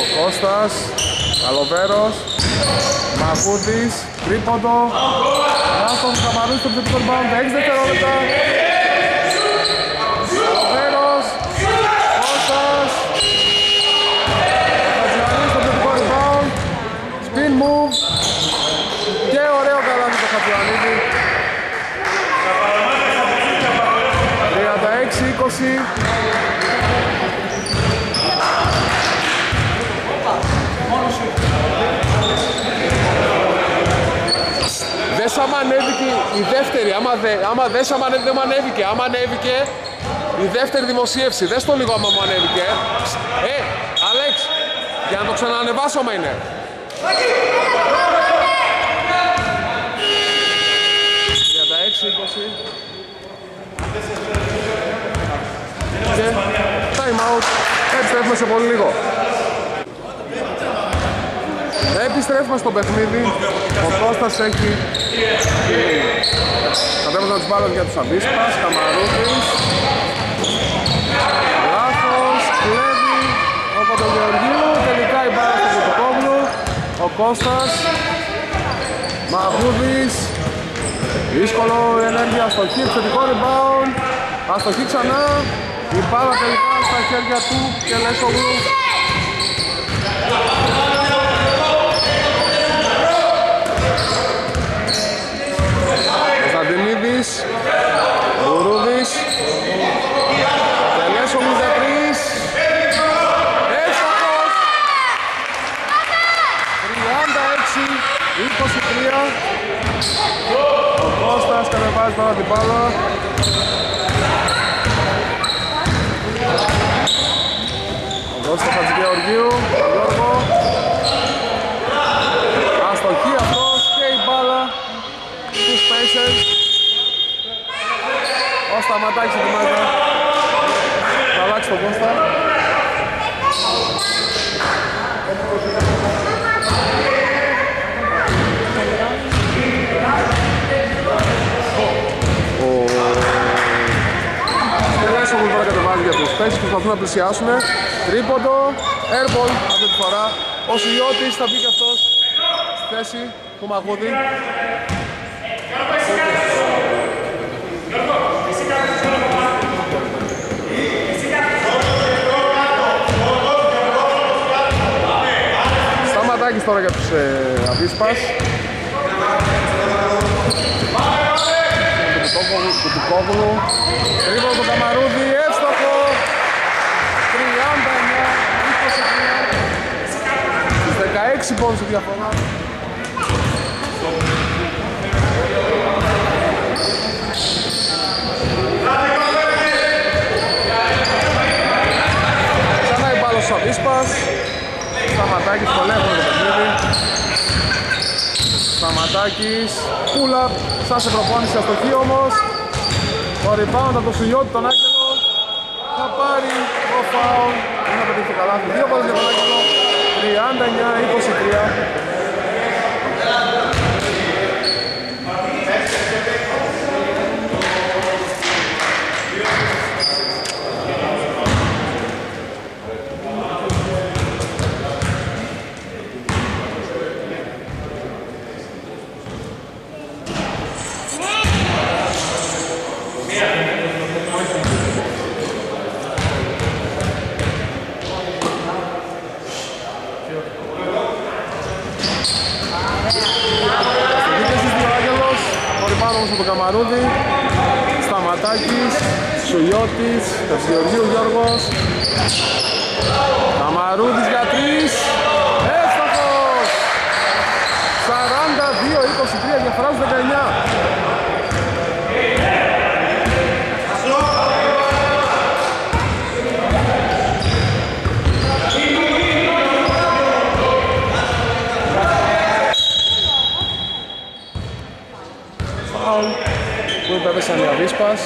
[SPEAKER 1] Ο Κώστας, Καλοβέρος, Μαγούδης, τρίποντο, Λάστος Καμαρούς στο επιθετικό rebound, 6 δευτερόλεπτα. Καλοβέρος, Κώστας, Χατζιανής στο επιθετικό rebound, spin move και ωραίο καλάθι το Χατζιανίδη. 36-20 Δες άμα ανέβηκε η δεύτερη, άμα, δε, άμα δες άμα ανέβηκε, δεν μου ανέβηκε, άμα ανέβηκε η δεύτερη δημοσίευση, δες το λίγο άμα μου ανέβηκε. Ε, Αλέξ, για να το ξανανεβάσω άμα είναι. Και time out, επιστρέφουμε σε πολύ λίγο. Επιστρέφουμε στο παιχνίδι. Ο Κώστας έχει κατέβασαν τις μπάλες για τους Αμπίσπας, Καμαρούδης. Λάθος, κλέβει ο Παπαγεωργίου, τελικά η μπάλα στο Κουτοκόβλου. Ο Κώστας, Μαγούδης, δύσκολο η ενέργεια, αστοχή, επιθετικό rebound, αστοχή ξανά. Η μπάλα τελικά στα χέρια του και Λέσογλου. Κωνσταντινίδης, Μπουρούδης, Τελέσογλου για τρεις. Εύστοχος. 36-23. Ο Κώστας κατεβάζει τώρα την μπάλα. Ο Κώστας Χατζηγεωργίου, ο Γιώργο. Αστοχή αυτός και η μπάλα στους Pacers. Ο Σταματάκης ετοιμάζει να αλλάξει τον Κώστα. Τελέσο που τώρα κατεβάζει για τους Pacers προσπαθούν να πλησιάσουν. Τρίποντο, airball αυτή τη φορά. Ο Σιλιώτης θα μπει και αυτός στη θέση του Μαγούδη. Σταματάκης τώρα για τους ε, Στόκογλου, Κουτικόγλου. Τρίπο του Καμαρούδη, εύστοχο. 39, 20, 30. Στις 16 πόντους η διαφορά. Ξανά η μπάλα ο Σαβίσπας. Σταματάκι, στολέχο το παιχνίδι. Σταματάκης, πουλα, σαν σε προπόνηση αστοχή όμως. Το rebound από το Σουλιώτη τον Άγγελο. Θα πάρει το φάουλ. Είναι να πετύχει το καλάθι. Δύο πόδες για τον Άγγελο. 39-23. Καμαρούδη, Σταματάκης, Σουλιώτης, Τευσγεωργίου Γιώργος, Καμαρούδης για τρεις, έστοχος! 42-23, διαφορά 19. Έπεσαν οι Αβίσπας.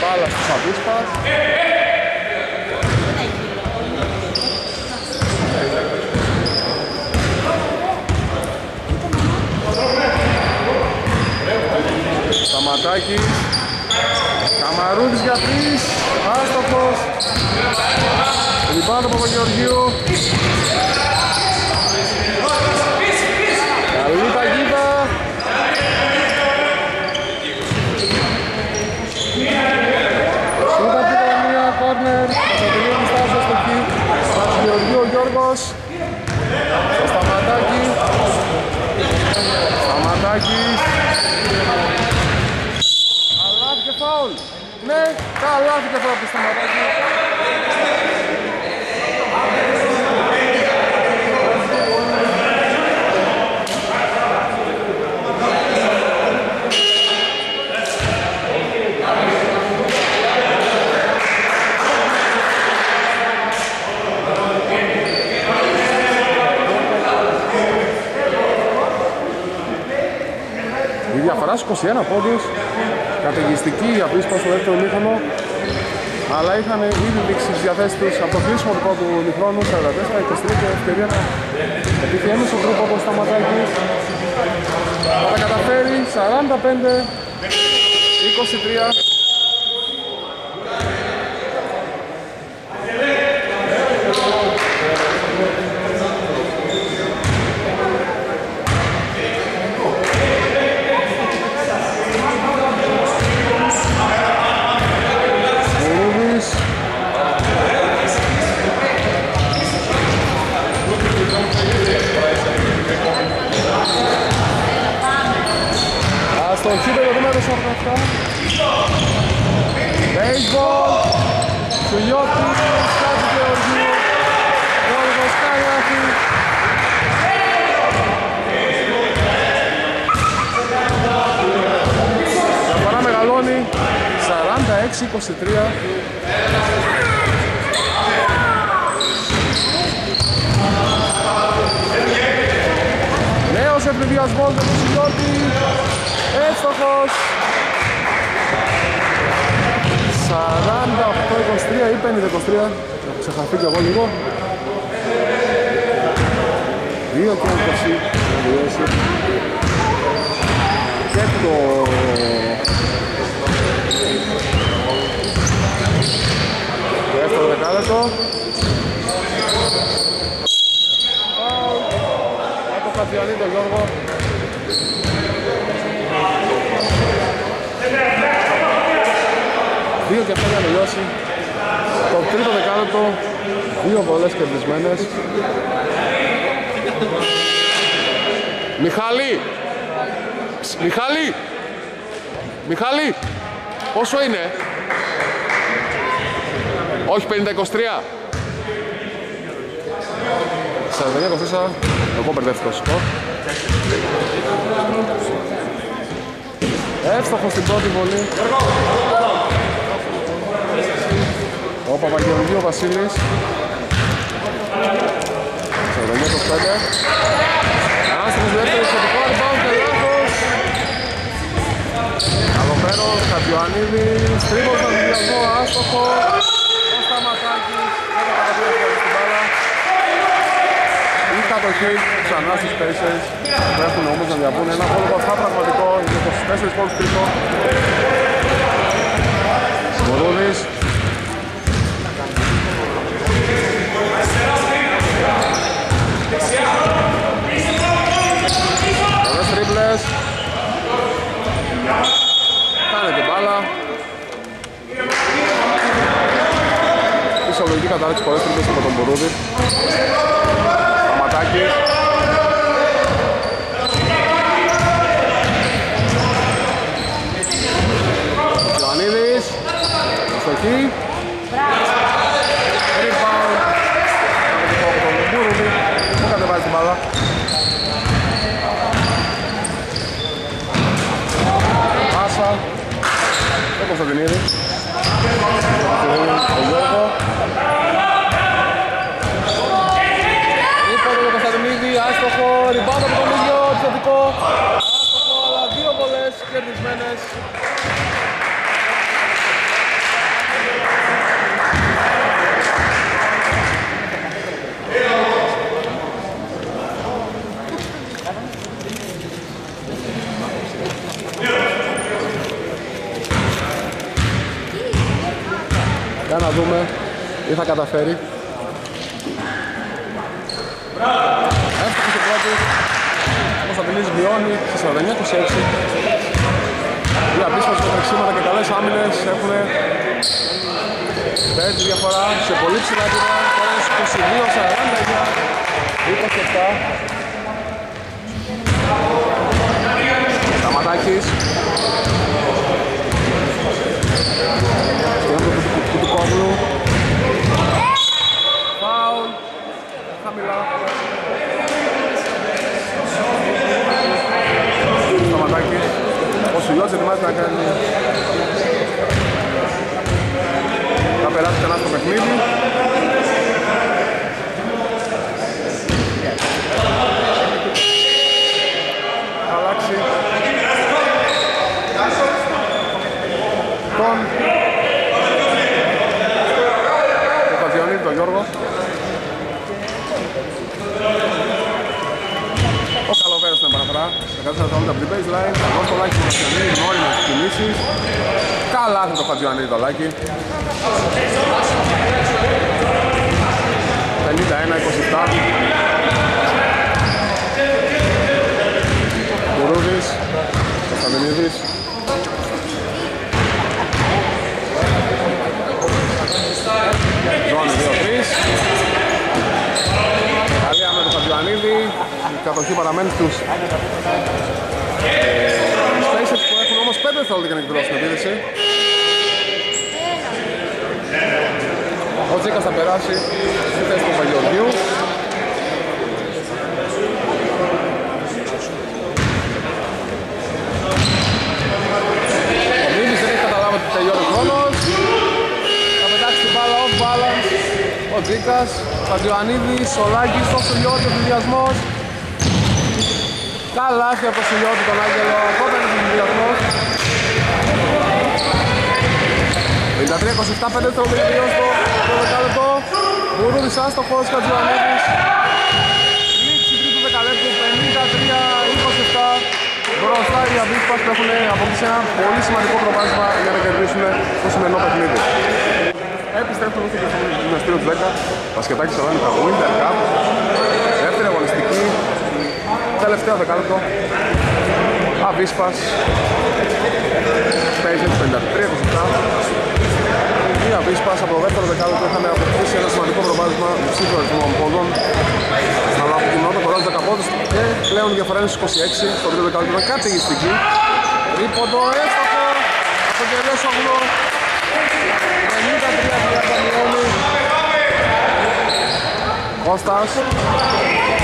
[SPEAKER 1] Μπάλα στους Αβίσπας. Σταματάκης Καμαρούδης για τρεις, άστοχος. Λιμπάνω Παπαγεωργίου. Καλή παγίδα. Σούτα πήγα μία κόρνερ, Παπαγεωργίου Μιστάζος στο εκεί. Παπαγεωργίου ο Γιώργος. Στο σταματάκι. Σταματάκης. Ναι, καλά και τώρα που σταματάκι. Η διαφορά 21 πόντους. Καταιγιστική η απίσπαση στο δεύτερο μήχρονο. Αλλά είχαν ήδη δείξει τις διαθέσεις τους από το κλείσιμο του πρώτου μηχρόνου 44-23 και ευκαιρία να επιτυχαίνει στον τρόπο όπως σταματάκι θα τα καταφέρει 45-23 Πόσο είναι; Όχι 50-23. 49-24, εγώ μπερδεύτηκα στο σκορ. Εύστοχο στην πρώτη βολή. Ο Παπαγεωργίου Βασίλης. 49-25. Άστρος δεύτερος εξωτικό rebound και λάθος. Καλοπέρος, Χατιωαννίδης, τρίπος στον διασμό, άστοχο. Ο Σταματάκης, δεν θα καταφέρει στην μπάλα. Η κατοχή ξανά στους Pacers. Πρέπει όμως να διαβούν ένα πόλο αυτά πραγματικό, είναι 24 πόντους τρίτο. Μωρούδης. Πολλές τρίπλες. Κατάληξη πολλές τρίπλες από τον Μπορούδη. Σταματάκης. Ιωαννίδης. Αστοχή. Rebound. Αμυντικό από τον Μπορούδη. Που κατεβάζει την μπάλα. Πάσα. Ο Κωνσταντινίδη. Ο Γιώργο. Ήρθε ο Κωνσταντινίδη, άστοχο, ριμπάουντ από τον ίδιο, επιθετικό. Άστοχο, αλλά δύο βολές κερδισμένες. Για να δούμε τι θα καταφέρει. Εύστοχος ο πρώτος. Ο Κωνσταντινίδης μειώνει στις 49-26. Οι απίστευτες με τρεξίματα και καλές άμυνες έχουν παίρνει διαφορά σε πολύ ψηλά επίπεδα. Τώρα 22-49, 27. Σταματάκης. Στον του Κουτουκόβλου. Φάουλ. Χαμηλά. Σταματάκης. Ο Σουλιώτης ετοιμάζεται να κάνεις θα περάσεις ξανά στο παιχνίδι. Θα αλλάξει τον τον Χατζιονίδη, τον Γιώργο. Ο Καλοβέρος στην επαναφορά. 14 δευτερόλεπτα από την baseline. Εγώ στο λάκι του Χατζιονίδη, γνώριμες κινήσεις. Καλά το Χατζιονίδη το λάκι. 51-27 Κουρούδης Κωνσταντινίδης Ζώνη 2-3 Καλή με τον Χατζιανίδη Η κατοχή παραμένει στους ε, Spacers που έχουν όμως 5 δευτερόλεπτα για να εκδηλώσουν την επίδεση Ο Τζίκας θα περάσει στη θέση του Παγιοργίου. Ο Μίμης δεν έχει καταλάβει ότι τελειώνει ο χρόνος. Θα πετάξει την μπάλα off balance. Ο Τζίκας, Παντιοανίδης, ο Λάγκης, ο Σουλιώτη, ο συνδυασμός. Καλά από το Σουλιώτη τον Άγγελο, ακόμα είναι ο συνδυασμός. 53-27, 5 δευτερόλεπτα στο το δεκάλεπτο. Μπουρούδης άστοχος, Κατζιωαννίδης. Λήξη τρίτου δεκαλέπτου, 53-27. Μπροστά οι Αμπίσπας που έχουν αποκτήσει ένα πολύ σημαντικό προβάσμα για να κερδίσουν το σημερινό παιχνίδι. Επιστρέφουμε στο γυμναστήριο του 10. Πασκετάκι Σαλόνικα Winter Cup. Δεύτερη αγωνιστική. Τελευταίο δεκάλεπτο. Αμπίσπας. Spaces 53-27. Η Αβίσπας από το δεύτερο δεκάλεπτο είχαν αποκτήσει ένα σημαντικό προβάδισμα με ψήφιο αριθμό πόντων αλλά από την νότα κοράζει 10 πόντους και πλέον η διαφορά είναι στους 26 στο τρίτο δεκάλεπτο ήταν καταιγιστική Τρίποντο εύστοχο από τον Κερδές Κώστας.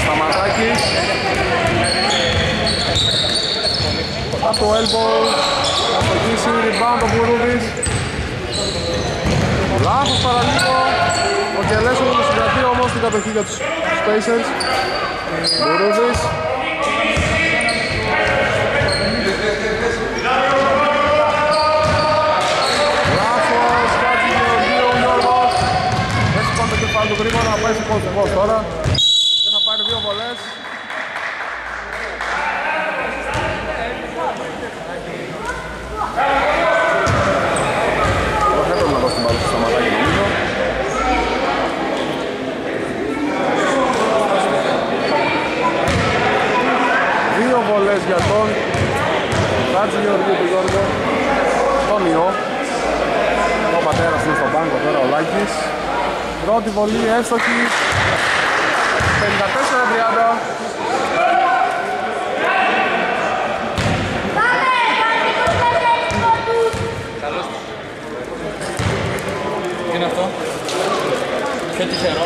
[SPEAKER 1] Σταματάκης Από το elbow. Θα στοχίσει rebound ο Μπουρούδης Λάθος παραλίγο. Ο Κελέσος το συγκρατεί όμως την κατοχή για τους Spacers Μπουρούδης Λάθος, κάτι Γεωργίου ο Γιώργος Δεν σηκώνει το κεφάλι του γρήγορα, θα πάει στο τώρα. Και θα πάρει δύο βολές. Δεν έπρεπε να δώσει την μπάλα στο σταματάκι νομίζω Δύο βολές για τον Χάτζη Γεωργίου του Γιώργο Τον Ιώ. Ο πατέρας είναι στον πάγκο τώρα ο Λάκης Πρώτη βολή εύστοχη 54-30
[SPEAKER 3] Τι είναι αυτό. Πιο τυχερό.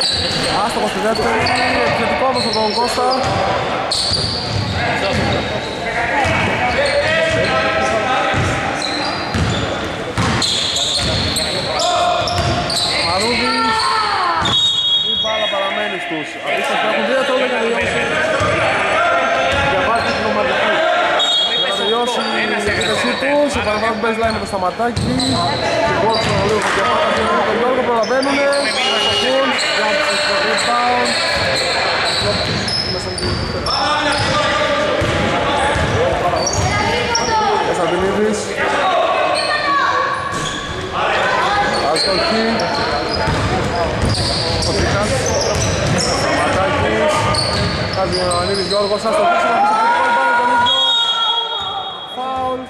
[SPEAKER 1] Άστοχος στη δεύτερη, επιθετικό όμως από τον Κώστα Μαρούδης Η μπάλα παραμένει στους Απίστευτο έχουν δύο τώρα για να τελειώσει Για βάση την ομαδική Για να τελειώσει η επίθεσή τους Ο παραβάζουν baseline με το σταματάκι Την box των λίγο στο κεφάλι τον Γιώργο προλαβαίνουνε. Αστοχούν για το rebound. Κωνσταντινίδης Αστοχή. Ο Τίκας Σταματάκης Καζιανίδης Γιώργος Αστοχής ένα πίσω πάνω τον ίδιο Φάουλ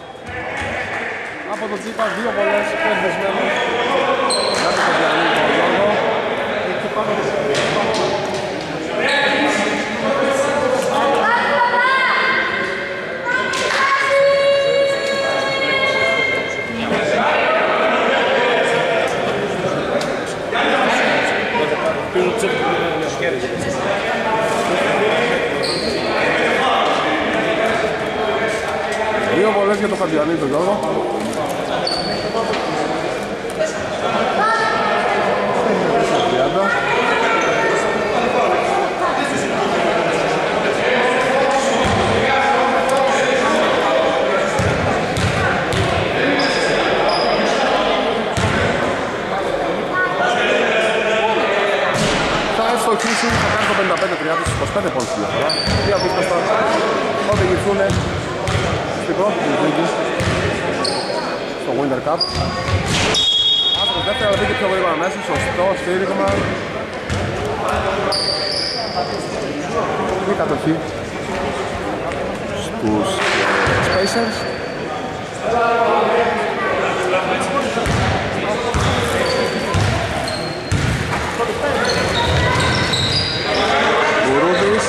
[SPEAKER 1] από τον Τσίπα δύο βολές και εσβεσμένος για τον Καζιανίδη τον Γιώργο Δύο βολές για τον Χατζιανίδη τον Γιώργο Τριάντα. Θα ευστοχίσει, θα κάνει το 55-30 στους 25 πόντους τη διαφορά. Δύο απίστευτα οδηγηθούν στην πρώτη του λίγη στο Winter Cup. Άστοχος δεύτερα, αλλά μπήκε πιο γρήγορα μέσα, σωστό στήριγμα. Η κατοχή στους ε, Spacers; Γουρούδης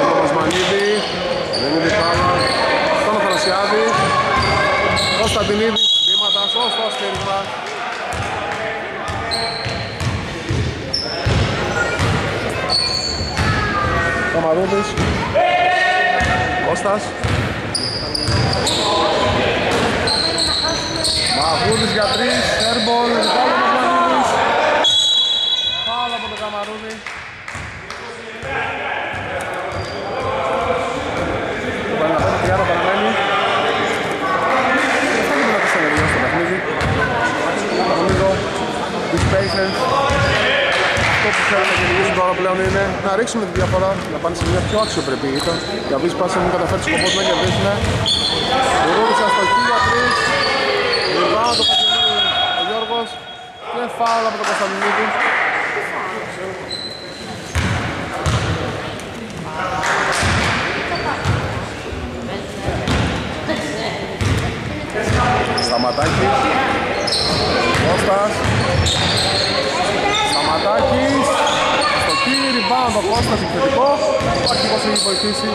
[SPEAKER 1] Τον Κοσμανίδη Δεν είναι διπάλα Στον Αθανασιάδη Κωνσταντινίδης Βήματα σωστό στήριγμα Καμαρούδης Κώστας. Μαγούδης για τρεις Airball Ριζάλο Κοσμανίδης Φάουλ από τον Καμαρούδη Το 55-30 παραμένει Δεν θα γίνει να πεις ενεργειό στο παιχνίδι Νομίζω οι Spacers αυτό που θέλουν να κυνηγήσουν τώρα πλέον είναι να ρίξουμε τη διαφορά, να πάνε σε μια πιο αξιοπρεπή ήττα. Για βίς πάση έχουν καταφέρει σκοπό να κερδίσουν. Μπουρούδης αστοχή για τρεις. Ριβάω το Κωνσταντινίδη ο Γιώργος και φάουλ από τον Κωνσταντινίδη. Σταματάκης Κώστας Ματάκης. Στο κύρι, rebound ο Κώστας επιθετικό ο αρχηγός έχει βοηθήσει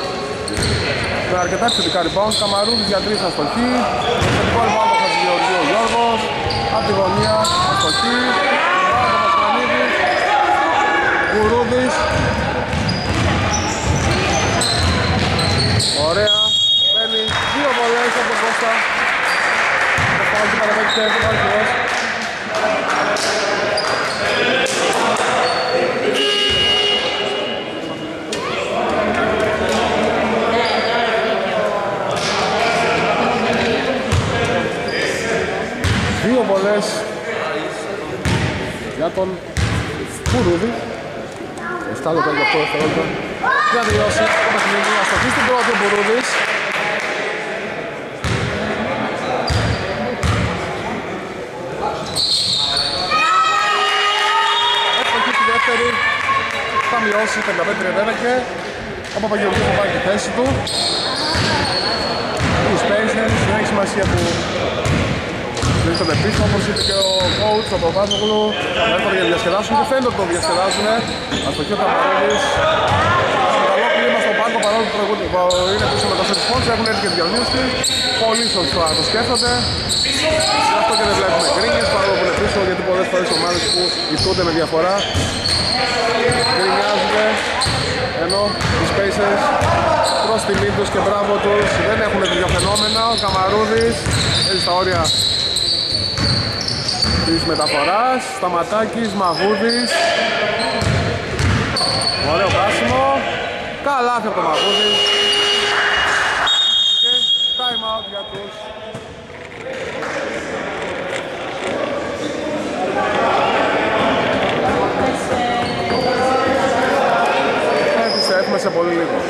[SPEAKER 1] με αρκετά επιθετικά rebound. Καμαρούδης για τρεις αστοχή επιθετικό rebound ο Χατζηγεωργίου ο Γιώργος. Απ' τη γωνία αστοχή rebound ο Μασχανίδης Ωραία, παίρνει δύο βολές από τον Κώστα. Το πάνω και παραδέχεται, Μασμανίδης Κουρούδη. 7 λεπτά και 8 δευτερόλεπτα. Για να τελειώσει το παιχνίδι. Αστοχή στην πρώτη ο Μπουρούδης. Αστοχή στη δεύτερη. Θα μειώσει 55-31 και ο Παπαγεωργίου θα πάρει τη θέση του. Οι Spacers δεν έχει σημασία που βρίσκονται πίσω όπως είπε και ο coach, ο Παπάζογλου έρχονται για να διασκεδάσουν. Και φαίνεται ότι το διασκεδάζουν. Αστοχή ο Καμαρίδης στο καλό κλίμα στο πάγκο παρόλο που προηγούνται- είναι πίσω με 4 πόντους έχουν έρθει και διαλύσει πολύ σωστά το σκέφτονται. Γι' αυτό και δεν βλέπουμε γκρίνιες παρόλο που είναι πίσω γιατί πολλές φορές οι ομάδες που ηθούνται με διαφορά γκρινιάζονται. Ενώ οι Spacers προς τιμή τους και μπράβο τους. Δεν έχουν τέτοια φαινόμενα ο Καμαρούδης έχει στα όρια της μεταφοράς Σταματάκης, Μαγούδης. Ωραίο πράσινο. Καλάθι από το Μαγούδη. Και time out για τους. Θα επιστρέφουμε σε πολύ λίγο